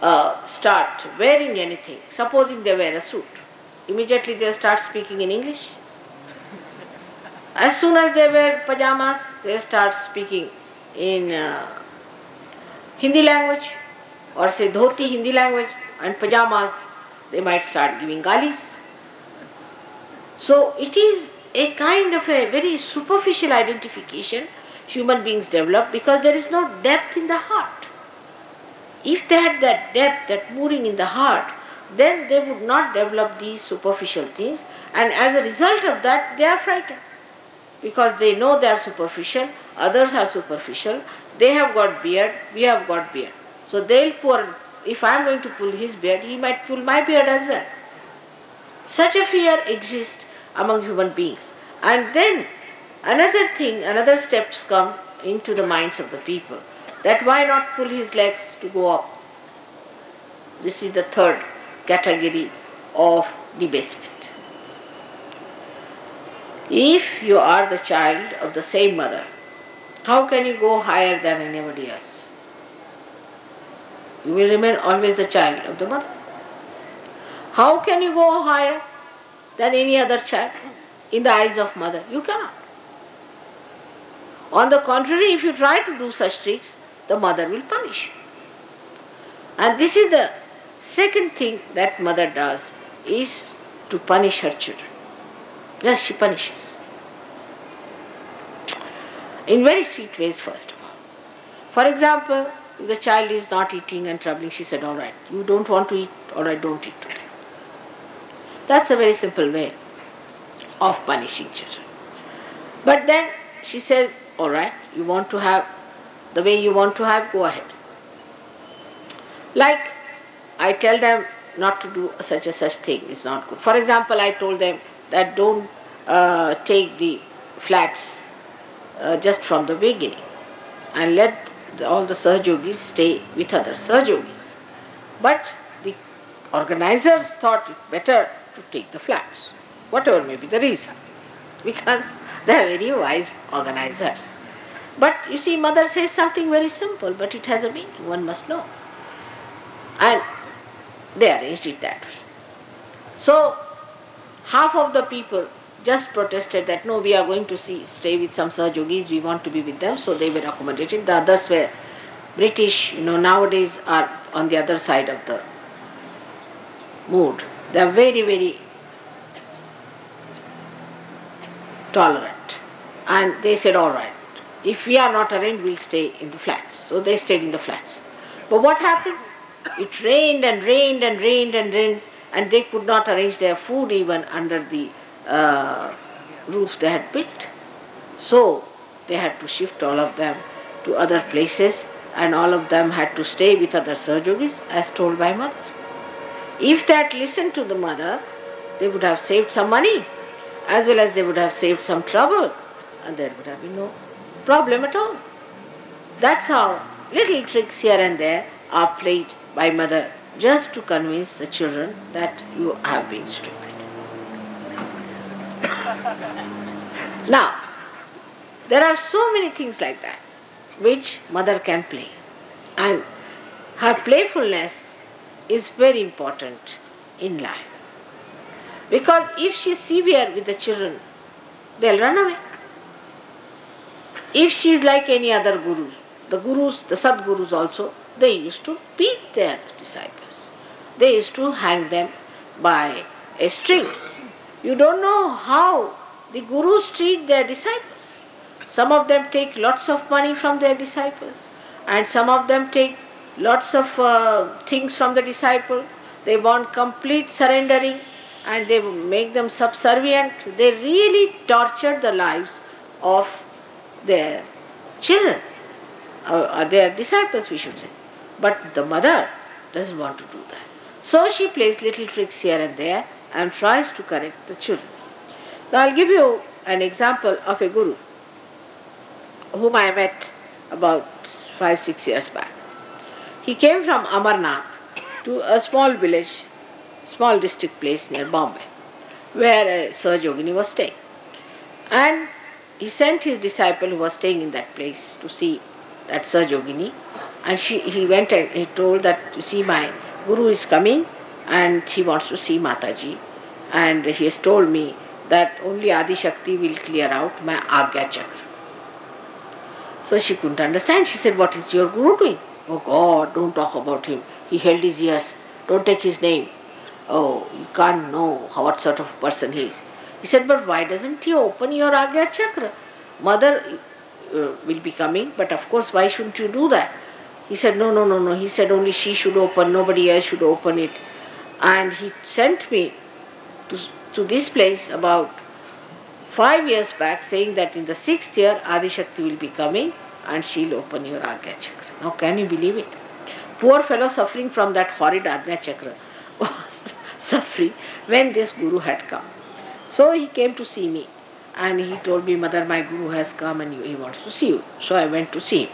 uh, start wearing anything, supposing they wear a suit, immediately they start speaking in English. As soon as they wear pajamas, they start speaking in uh, Hindi language or say dhoti Hindi language and pajamas, they might start giving galis. So it is a kind of a very superficial identification human beings develop because there is no depth in the heart. If they had that depth, that moving in the heart, then they would not develop these superficial things and as a result of that they are frightened because they know they are superficial, others are superficial, they have got beard, we have got beard. So they'll pour, if I am going to pull his beard, he might pull my beard as well. Such a fear exists among human beings. And then another thing, another steps come into the minds of the people that why not pull his legs to go up? This is the third category of debasement. If you are the child of the same mother, how can you go higher than anybody else? You will remain always the child of the mother. How can you go higher than any other child in the eyes of mother? You cannot. On the contrary, if you try to do such tricks, the mother will punish you. And this is the second thing that mother does is to punish her children. Yes, she punishes. In very sweet ways, first of all. For example, the child is not eating and troubling, she said, All right, you don't want to eat, all right, don't eat today. That's a very simple way of punishing children. But then she says, All right, you want to have the way you want to have, go ahead. Like I tell them not to do such and such thing is not good. For example, I told them that don't uh, take the flats uh, just from the beginning and let the, all the Sahaja Yogis stay with other Sahaja Yogis. But the organizers thought it better to take the flats, whatever may be the reason, [LAUGHS] because they are very wise organizers. But you see, mother says something very simple, but it has a meaning, one must know. And they arranged it that way. So, half of the people just protested that no, we are going to see, stay with some Sahaja Yogis, we want to be with them, so they were accommodated. The others were British, you know, nowadays are on the other side of the mood. They are very, very tolerant. And they said, all right, if we are not arranged, we'll stay in the flats. So they stayed in the flats. But what happened? It rained and rained and rained and rained, and they could not arrange their food even under the uh, roof they had built. So they had to shift all of them to other places, and all of them had to stay with other Sahaja Yogis as told by mother. If they had listened to the mother, they would have saved some money, as well as they would have saved some trouble, and there would have been no problem at all. That's how little tricks here and there are played by mother just to convince the children that you have been stupid. [LAUGHS] now, there are so many things like that which mother can play. And her playfulness is very important in life. Because if she is severe with the children, they'll run away. If she is like any other guru, the gurus, the Sadgurus also, they used to beat their. They used to hang them by a string. You don't know how the gurus treat their disciples. Some of them take lots of money from their disciples, and some of them take lots of uh, things from the disciple. They want complete surrendering and they make them subservient. They really torture the lives of their children, or, or their disciples, we should say. But the mother doesn't want to do that. So she plays little tricks here and there and tries to correct the children. Now I'll give you an example of a guru whom I met about five, six years back. He came from Amarnath to a small village, small district place near Bombay, where uh, Sahaja Yogini was staying. And he sent his disciple who was staying in that place to see that Sahaja Yogini. And she, he went and he told that, you see, my guru is coming and he wants to see Mataji. And he has told me that only Adi Shakti will clear out my Agya Chakra. So she couldn't understand. She said, What is your guru doing? Oh God, don't talk about him. He held his ears. Don't take his name. Oh, you can't know how, what sort of person he is. He said, But why doesn't he open your Agya Chakra? Mother uh, will be coming, but of course, why shouldn't you do that? He said, No, no, no, no. He said, Only she should open, nobody else should open it. And he sent me to, to this place about five years back saying that in the sixth year Adi Shakti will be coming and she'll open your Agya Chakra. Now, can you believe it? Poor fellow suffering from that horrid Agnya Chakra [LAUGHS] was suffering when this Guru had come. So he came to see me and he told me, Mother, my Guru has come and he wants to see you. So I went to see him.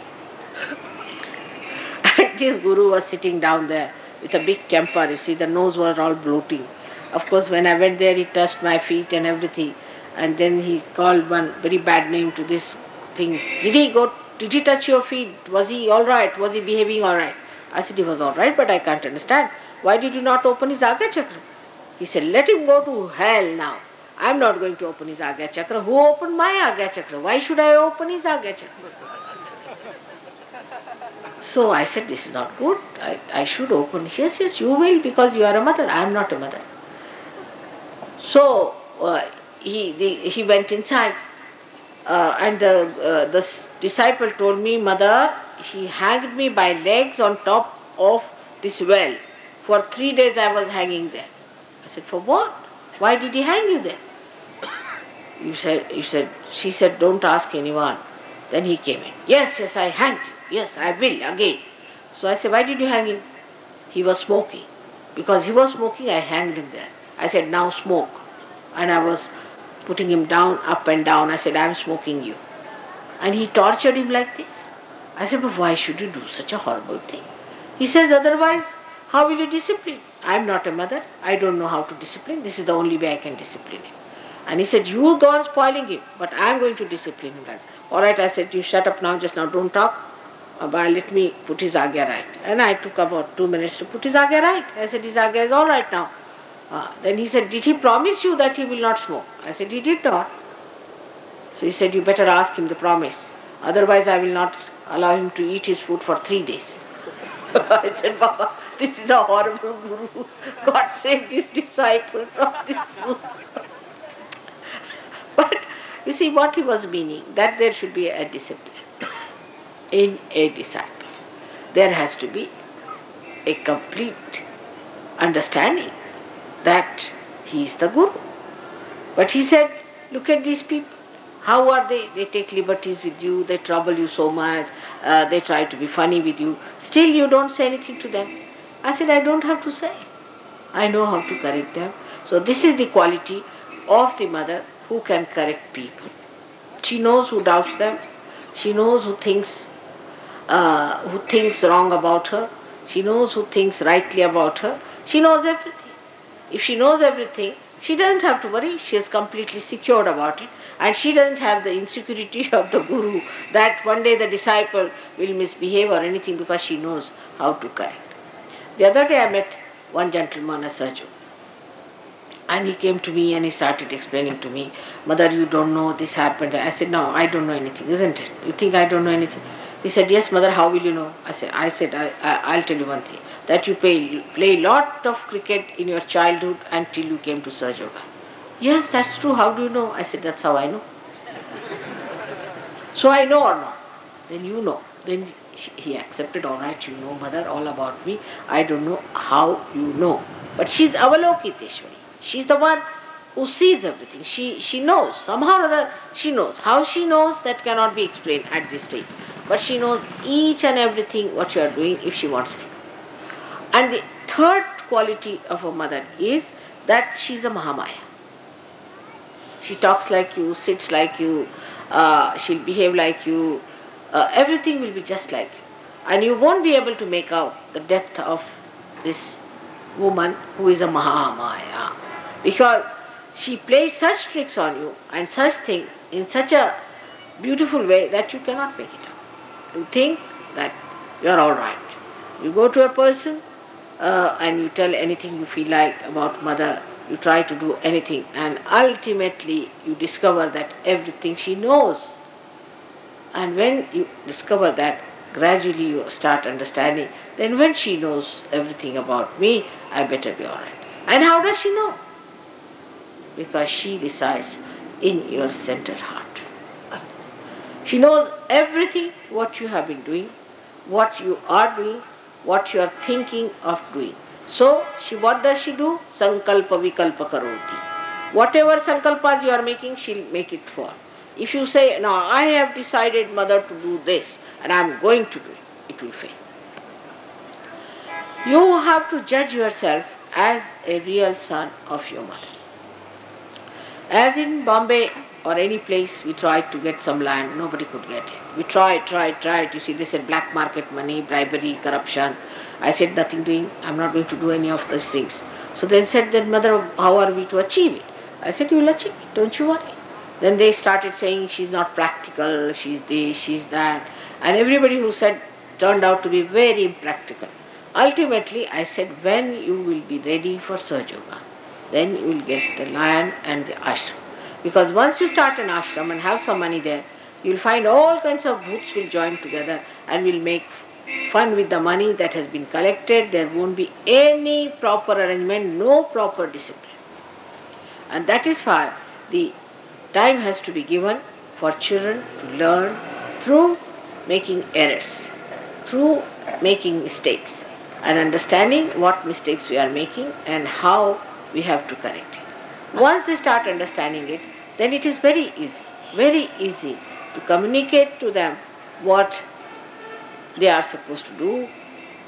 This Guru was sitting down there with a big temper. You see, the nose was all bloating. Of course, when I went there, he touched my feet and everything. And then he called one very bad name to this thing. Did he go, did he touch your feet? Was he alright? Was he behaving alright? I said, he was alright, but I can't understand. Why did you not open his Agya Chakra? He said, let him go to hell now. I am not going to open his Agya Chakra. Who opened my Agya Chakra? Why should I open his Agya Chakra? So I said, this is not good. I, I should open. Yes, yes, you will because you are a mother. I am not a mother. So uh, he, the, he went inside uh, and the, uh, the disciple told me, Mother, he hanged me by legs on top of this well. For three days I was hanging there. I said, For what? Why did he hang you there? You said, you said, she said, Don't ask anyone. Then he came in. Yes, yes, I hanged you. Yes, I will again. So I said, Why did you hang him? He was smoking. Because he was smoking, I hanged him there. I said, Now smoke. And I was putting him down, up and down. I said, I am smoking you. And he tortured him like this. I said, But why should you do such a horrible thing? He says, Otherwise, how will you discipline? I am not a mother. I don't know how to discipline. This is the only way I can discipline him. And he said, You go on spoiling him, but I am going to discipline him. Like, All right, I said, You shut up now, just now, don't talk. But let me put his agya right. And I took about two minutes to put his agya right. I said, His agya is all right now. Uh, then he said, Did he promise you that he will not smoke? I said, He did not. So he said, You better ask him the promise. Otherwise, I will not allow him to eat his food for three days. [LAUGHS] I said, Baba, this is a horrible guru. God save his disciple from this guru. [LAUGHS] but you see what he was meaning, that there should be a discipline in a disciple. There has to be a complete understanding that he is the guru. But he said, look at these people. How are they? They take liberties with you, they trouble you so much, uh, they try to be funny with you. Still, you don't say anything to them. I said, I don't have to say. I know how to correct them. So, this is the quality of the mother who can correct people. She knows who doubts them, she knows who thinks, uh, who thinks wrong about her, she knows who thinks rightly about her, she knows everything. If she knows everything, she doesn't have to worry, she is completely secured about it and she doesn't have the insecurity [LAUGHS] of the guru that one day the disciple will misbehave or anything because she knows how to correct. The other day I met one gentleman, a surgeon, and he came to me and he started explaining to me, Mother, you don't know this happened. I said, No, I don't know anything, isn't it? You think I don't know anything? He said, Yes, mother, how will you know? I said, I said, I, I, will tell you one thing. That you play, play lot of cricket in your childhood until you came to Sahaja Yoga. Yes, that's true. How do you know? I said, That's how I know. so I know or not? Then you know. Then he accepted, all right, you know, mother, all about me. I don't know how you know. But she's Avalokiteshwari. She's the one who sees everything. She, she knows. Somehow or other, she knows. How she knows, that cannot be explained at this stage. But she knows each and everything what you are doing if she wants to. And the third quality of a mother is that she is a Mahamaya. She talks like you, sits like you, uh, she'll behave like you, uh, everything will be just like you. And you won't be able to make out the depth of this woman who is a Mahamaya. Because she plays such tricks on you and such things in such a beautiful way that you cannot make it. You think that you are all right. You go to a person uh, and you tell anything you feel like about mother you try to do anything, and ultimately you discover that everything she knows. And when you discover that, gradually you start understanding, then when she knows everything about me, I better be alright. And how does she know? Because she resides in your center heart. She knows everything what you have been doing, what you are doing, what you are thinking of doing. So, she what does she do? Sankalpa vikalpa karoti. Whatever sankalpas you are making, she'll make it fall. If you say, no, I have decided mother to do this and I am going to do it, it will fail. You have to judge yourself as a real son of your mother. As in Bombay or any place, we tried to get some land, nobody could get it. We tried, tried, tried. You see, they said black market money, bribery, corruption. I said, nothing doing, I'm not going to do any of those things. So they said, then mother, how are we to achieve it? I said, you will achieve it, don't you worry. Then they started saying she's not practical, she's this, she's that. And everybody who said turned out to be very impractical. Ultimately, I said, when you will be ready for Sahaja then you will get the land and the ashram. Because once you start an ashram and have some money there, you will find all kinds of groups will join together and will make fun with the money that has been collected. There won't be any proper arrangement, no proper discipline. And that is why the time has to be given for children to learn through making errors, through making mistakes, and understanding what mistakes we are making and how we have to correct it. Once they start understanding it, then it is very easy, very easy to communicate to them what they are supposed to do,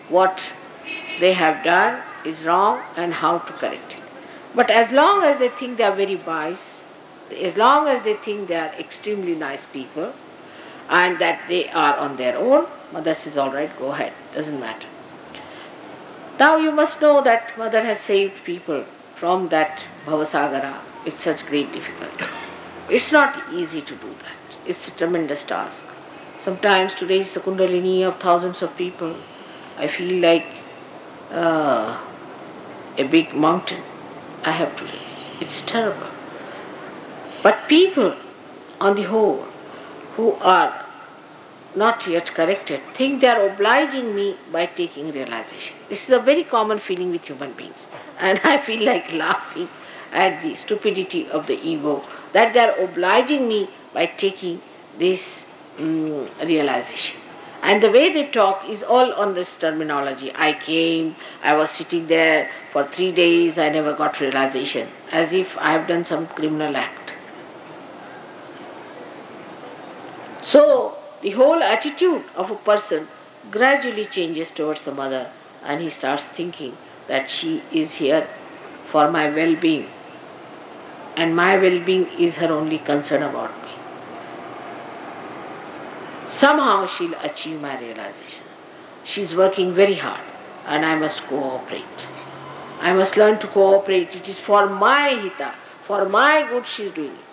what they have done is wrong, and how to correct it. But as long as they think they are very wise, as long as they think they are extremely nice people, and that they are on their own, mother says, all right, go ahead, doesn't matter. Now you must know that mother has saved people from that Bhavasagara with such great difficulty. It's not easy to do that. It's a tremendous task. Sometimes to raise the Kundalini of thousands of people, I feel like uh, a big mountain I have to raise. It's terrible. But people, on the whole, who are not yet corrected, think they are obliging me by taking realization. This is a very common feeling with human beings. And I feel like laughing at the stupidity of the ego that they are obliging me by taking this um, realization. And the way they talk is all on this terminology. I came, I was sitting there for three days, I never got realization, as if I have done some criminal act. So, the whole attitude of a person gradually changes towards the mother, and he starts thinking that she is here for my well being, and my well being is her only concern about me. Somehow she'll achieve my realization. She's working very hard, and I must cooperate. I must learn to cooperate. It is for my hita, for my good she's doing it.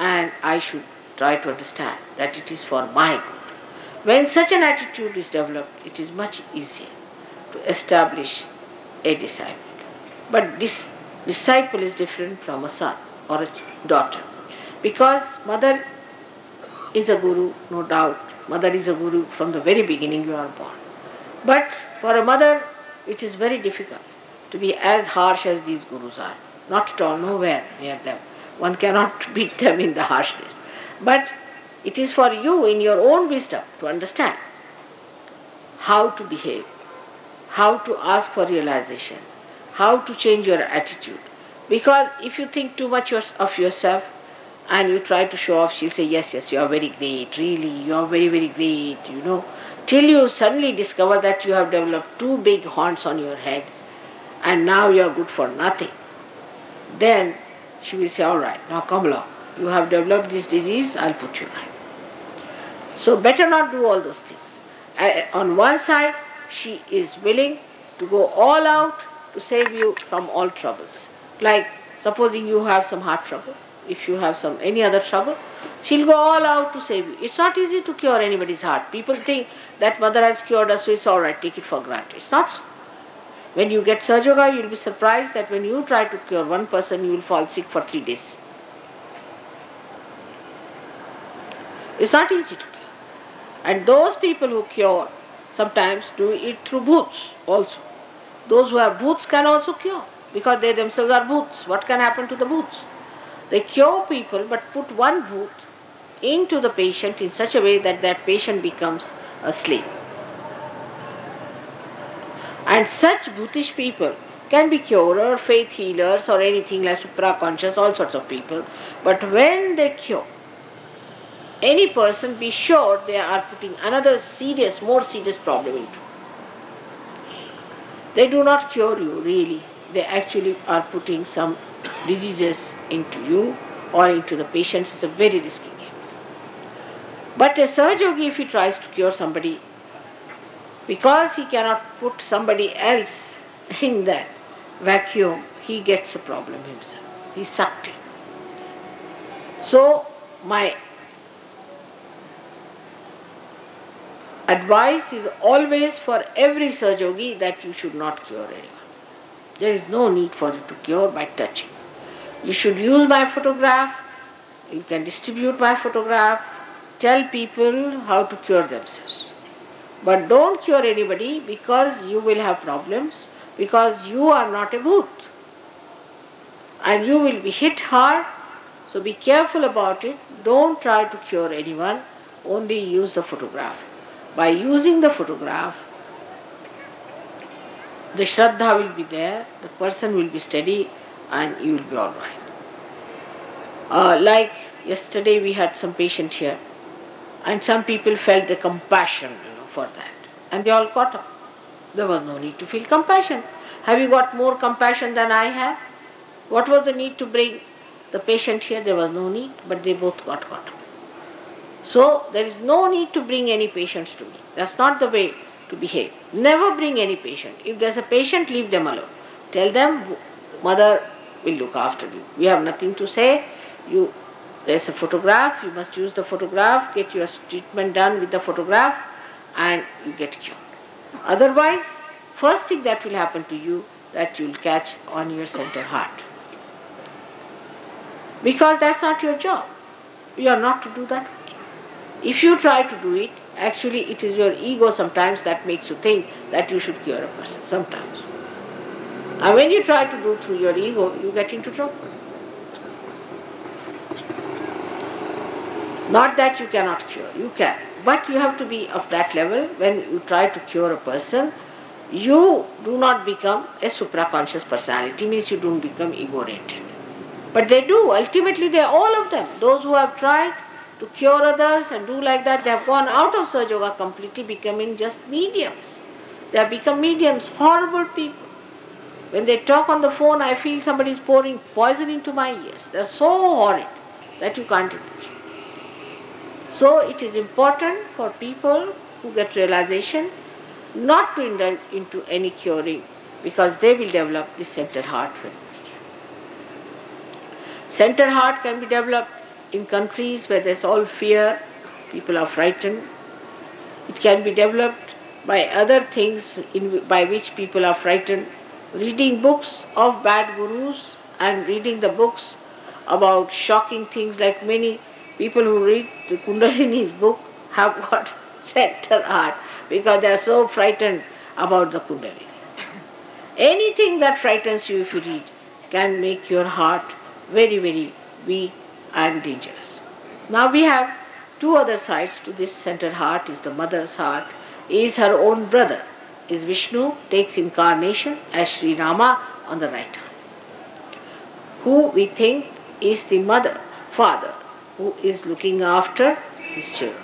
And I should try to understand that it is for my good. When such an attitude is developed, it is much easier to establish a disciple. But this disciple is different from a son or a daughter. Because mother is a guru, no doubt. Mother is a guru from the very beginning you are born. But for a mother, it is very difficult to be as harsh as these gurus are. Not at all, nowhere near them. One cannot [LAUGHS] beat them in the harshness. But it is for you in your own wisdom to understand how to behave, how to ask for realization, how to change your attitude. Because if you think too much of yourself and you try to show off, she'll say, Yes, yes, you are very great, really, you are very, very great, you know. Till you suddenly discover that you have developed two big horns on your head and now you are good for nothing. Then she will say, All right, now come along. You have developed this disease, I'll put you right. So, better not do all those things. Uh, on one side, she is willing to go all out to save you from all troubles. Like, supposing you have some heart trouble, if you have some any other trouble, she'll go all out to save you. It's not easy to cure anybody's heart. People think that mother has cured us, so it's all right, take it for granted. It's not so. When you get Yoga, you'll be surprised that when you try to cure one person, you will fall sick for three days. It's not easy to cure. And those people who cure sometimes do it through bhoots also. Those who have bhoots can also cure because they themselves are bhoots. What can happen to the bhoots? They cure people but put one bhoot into the patient in such a way that that patient becomes a slave. And such bhutish people can be curer, faith healers, or anything like supraconscious, all sorts of people. But when they cure, any person be sure they are putting another serious, more serious problem into. They do not cure you really. They actually are putting some diseases into you or into the patients. It's a very risky game. But a Sahaja Yogi, if he tries to cure somebody, because he cannot put somebody else [LAUGHS] in that vacuum, he gets a problem himself. He's sucked in. So my advice is always for every Sahaja Yogi that you should not cure anyone. There is no need for you to cure by touching. You should use my photograph, you can distribute my photograph, tell people how to cure themselves. But don't cure anybody because you will have problems, because you are not a bhoot. And you will be hit hard, so be careful about it. Don't try to cure anyone, only use the photograph. By using the photograph, the Shraddha will be there, the person will be steady, and you will be alright. Uh, like yesterday, we had some patient here, and some people felt the compassion you know, for that, and they all got up. There was no need to feel compassion. Have you got more compassion than I have? What was the need to bring the patient here? There was no need, but they both got caught up. So there is no need to bring any patients to me. That's not the way to behave. Never bring any patient. If there's a patient, leave them alone. Tell them, mother will look after you. We have nothing to say. You, there's a photograph. You must use the photograph. Get your treatment done with the photograph, and you get cured. Otherwise, first thing that will happen to you that you'll catch on your center heart. Because that's not your job. You are not to do that. If you try to do it, actually it is your ego sometimes that makes you think that you should cure a person. Sometimes. And when you try to do through your ego, you get into trouble. Not that you cannot cure, you can. But you have to be of that level when you try to cure a person, you do not become a supraconscious personality, means you don't become ego oriented. But they do, ultimately they all of them. Those who have tried to cure others and do like that, they have gone out of Sahaja Yoga completely, becoming just mediums. They have become mediums, horrible people. When they talk on the phone, I feel somebody is pouring poison into my ears. They are so horrid that you can't imagine. So it is important for people who get realization not to indulge into any curing because they will develop the center heart. Center heart can be developed in countries where there's all fear, people are frightened. It can be developed by other things in, by which people are frightened. Reading books of bad gurus and reading the books about shocking things like many people who read the Kundalini's book have [LAUGHS] got center heart because they are so frightened about the Kundalini. Anything that frightens you if you read can make your heart very, very weak and dangerous. Now we have two other sides to this center heart is the mother's heart, is her own brother, is Vishnu, takes incarnation as Sri Rama on the right hand, who we think is the mother, father, who is looking after his children.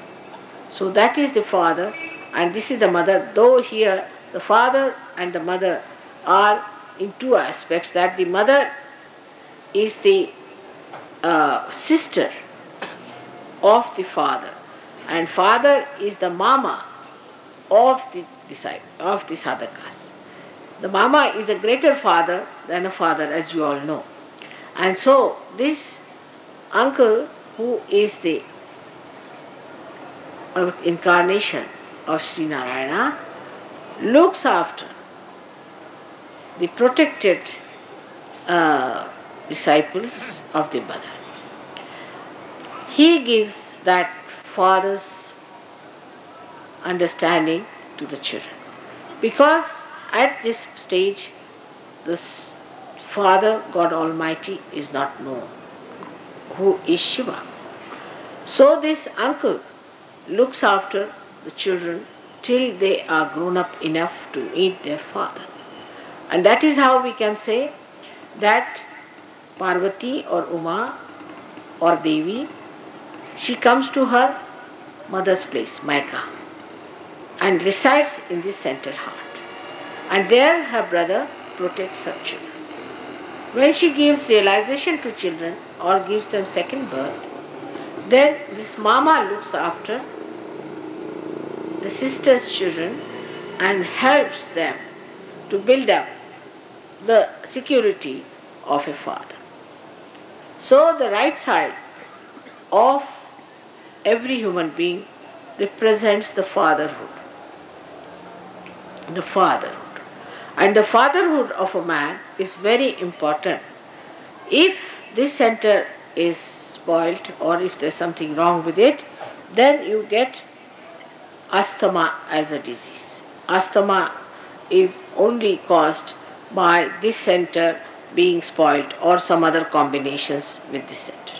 So that is the father and this is the mother, though here the father and the mother are in two aspects that the mother is the sister of the father, and father is the mama of the disciple, of the sadhakas. The mama is a greater father than a father, as you all know. And so, this uncle, who is the uh, incarnation of Sri Narayana, looks after the protected uh, disciples of the mother. He gives that father's understanding to the children. Because at this stage, this Father, God Almighty, is not known, who is Shiva. So this uncle looks after the children till they are grown up enough to meet their father. And that is how we can say that Parvati or Uma or Devi, she comes to her mother's place, Maika, and resides in the center heart. And there her brother protects her children. When she gives realization to children or gives them second birth, then this mama looks after the sister's children and helps them to build up the security of a father. So the right side of every human being represents the fatherhood. The fatherhood. And the fatherhood of a man is very important. If this center is spoilt or if there's something wrong with it, then you get asthma as a disease. Asthma is only caused by this center being spoiled or some other combinations with this center.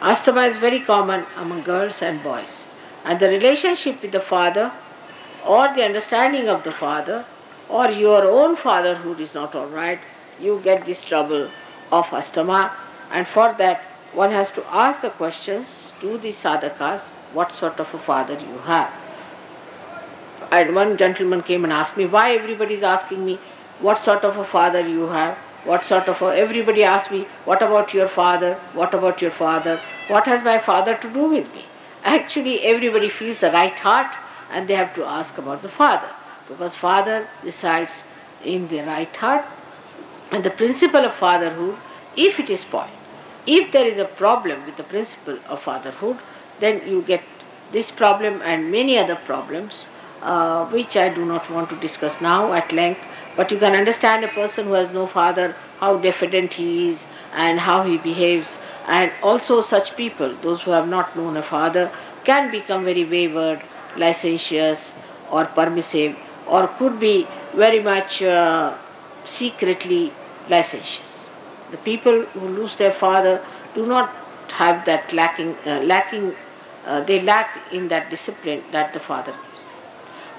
Asthma is very common among girls and boys, and the relationship with the father or the understanding of the father or your own fatherhood is not all right, you get this trouble of asthma, and for that one has to ask the questions to the sadhakas what sort of a father you have. And one gentleman came and asked me, why everybody is asking me what sort of a father you have? What sort of a, everybody asks me, what about your father? What about your father? What has my father to do with me? Actually, everybody feels the right heart and they have to ask about the father because father resides in the right heart and the principle of fatherhood, if it is spoiled, if there is a problem with the principle of fatherhood, then you get this problem and many other problems, uh, which I do not want to discuss now at length. But you can understand a person who has no father, how diffident he is and how he behaves. And also, such people, those who have not known a father, can become very wayward, licentious, or permissive, or could be very much uh, secretly licentious. The people who lose their father do not have that lacking, uh, lacking, uh, they lack in that discipline that the father gives.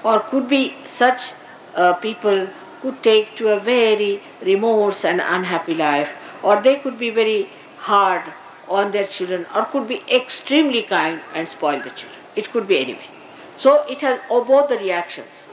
Or could be such uh, people could take to a very remorse and unhappy life, or they could be very hard on their children, or could be extremely kind and spoil the children. It could be anyway. So it has oh, both the reactions,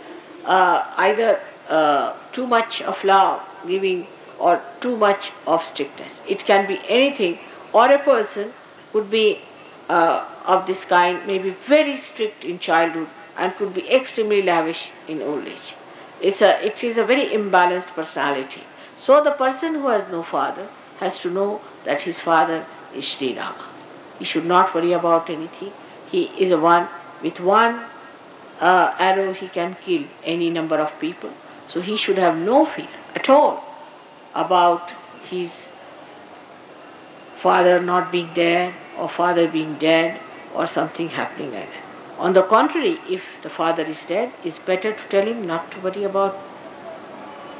uh, either uh, too much of love giving or too much of strictness. It can be anything, or a person could be uh, of this kind, maybe very strict in childhood and could be extremely lavish in old age. It's a, it is a very imbalanced personality. So the person who has no father has to know that his father is Sri Rama. He should not worry about anything. He is a one with one uh, arrow he can kill any number of people. So he should have no fear at all about his father not being there or father being dead or something happening like that. On the contrary, if the father is dead, it's better to tell him not to worry about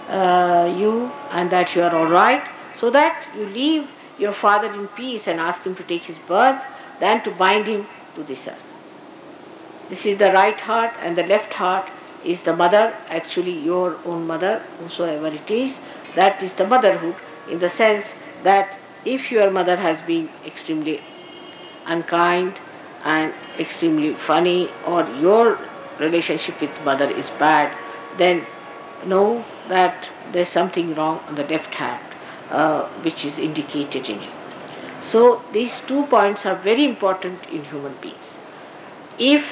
uh, you and that you are all right, so that you leave your father in peace and ask him to take his birth than to bind him to this earth. This is the right heart, and the left heart is the mother, actually your own mother, whosoever it is. That is the motherhood in the sense that if your mother has been extremely unkind and extremely funny, or your relationship with mother is bad, then know that there's something wrong on the left hand, uh, which is indicated in you. So these two points are very important in human beings. If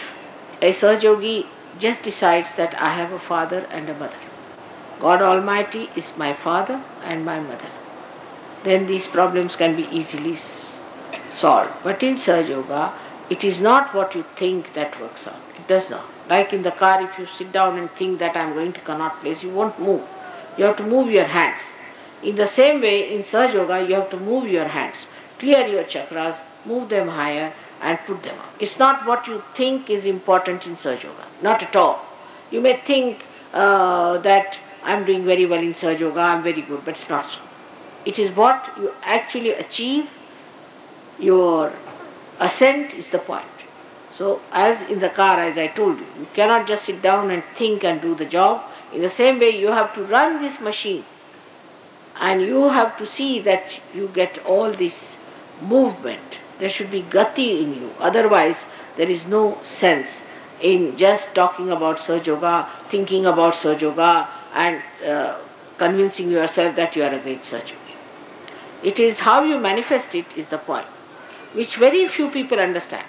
a Sahaja Yogi just decides that I have a father and a mother, God Almighty is my father and my mother, then these problems can be easily solved. But in Sahaja Yoga, it is not what you think that works out. It does not. Like in the car, if you sit down and think that I am going to Connaught Place, you won't move. You have to move your hands. In the same way, in Sahaja Yoga, you have to move your hands, clear your chakras, move them higher, and put them up. It's not what you think is important in Sahaja Yoga. Not at all. You may think uh, that I'm doing very well in Sahaja Yoga, I'm very good, but it's not so. It is what you actually achieve, your ascent is the point. So, as in the car, as I told you, you cannot just sit down and think and do the job. In the same way, you have to run this machine and you have to see that you get all this movement. There should be gati in you. Otherwise, there is no sense in just talking about Sahaja Yoga, thinking about Sahaja Yoga, and uh, convincing yourself that you are a great Sahaja Yogi. It is how you manifest it is the point, which very few people understand.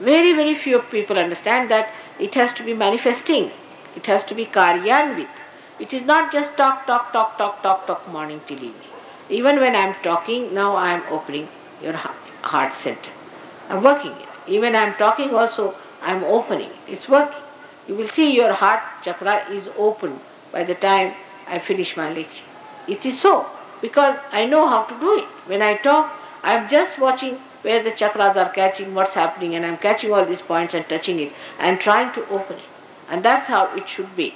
Very, very few people understand that it has to be manifesting. It has to be karyanvit. It is not just talk, talk, talk, talk, talk, talk morning till evening. Even when I am talking, now I am opening your heart center. I'm working it. Even I'm talking also, I'm opening it. It's working. You will see your heart chakra is open by the time I finish my lecture. It is so because I know how to do it. When I talk, I'm just watching where the chakras are catching, what's happening, and I'm catching all these points and touching it and trying to open it. And that's how it should be.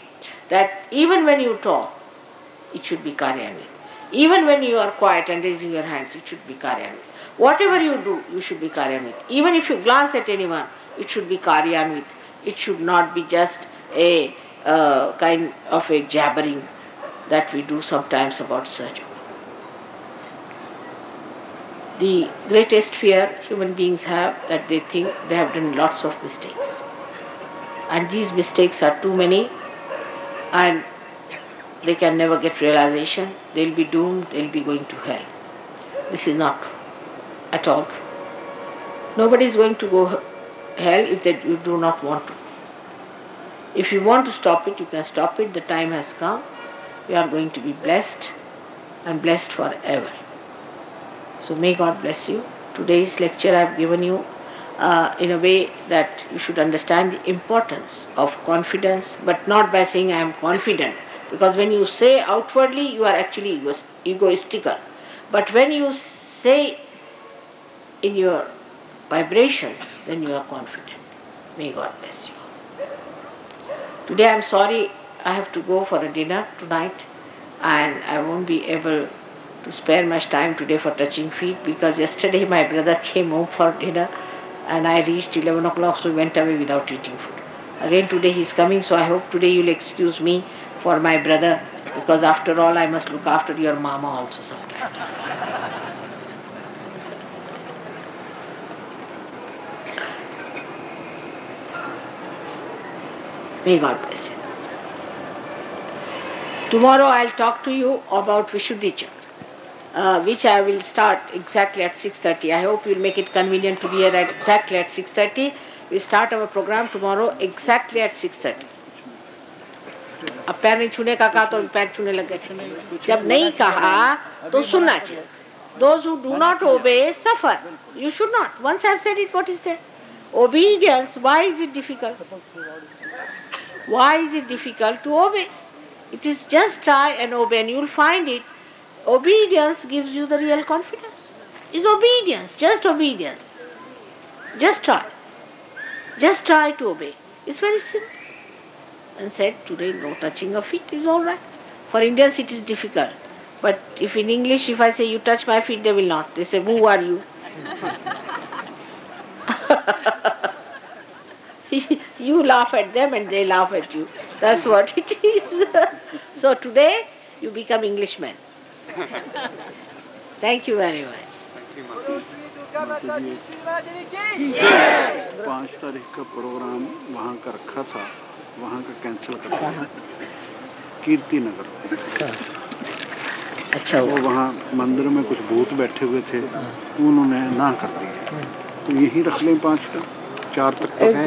That even when you talk, it should be karyanvit. Even when you are quiet and raising your hands, it should be karyanvit. Whatever you do, you should be karyanvit. Even if you glance at anyone, it should be karyanvit. It should not be just a uh, kind of a jabbering that we do sometimes about surgery. The greatest fear human beings have that they think they have done lots of mistakes. And these mistakes are too many and they can never get realization. They'll be doomed, they'll be going to hell. This is not at all. Nobody is going to go hell if they, you do not want to. If you want to stop it, you can stop it. The time has come. You are going to be blessed and blessed forever. So may God bless you. Today's lecture I have given you uh, in a way that you should understand the importance of confidence, but not by saying I am confident. Because when you say outwardly, you are actually egoist- egoistical. But when you say in your vibrations, then you are confident. May God bless you. Today I am sorry I have to go for a dinner tonight and I won't be able to spare much time today for touching feet because yesterday my brother came home for dinner and I reached 11 o'clock so went away without eating food. Again today he is coming so I hope today you'll excuse me for my brother because after all I must look after your mama also sometimes. May God bless you. Tomorrow I'll talk to you about Vishuddhi Chakra, uh, which I will start exactly at 6.30. I hope you'll make it convenient to be here at exactly at 6.30. We start our program tomorrow exactly at 6.30. अब पैर नहीं छूने का कहा तो पैर छूने लग गए जब नहीं कहा तो सुनना चाहिए those who do not obey suffer you should not once i have said it what is there obedience why is it difficult why is it difficult to obey it is just try and obey and you will find it obedience gives you the real confidence. Is obedience just obedience. Just try. Just try to obey. It's very simple. And said today no touching of feet is all right. For indians it is difficult. But if in english if i say you touch my feet they will not. They say who are you? [LAUGHS] You laugh at them and they laugh at you. That's what it is. [LAUGHS] so today you become Englishmen. [LAUGHS] Thank you very much. पाँच तारीख का programme वहाँ का रखा था वहाँ का cancel कर दिया। कीर्ति नगर। अच्छा वो वहाँ मंदिर में कुछ भूत बैठे हुए थे उन्होंने ना कर दिया। तो यही रख लें पाँच का चार तक तो है।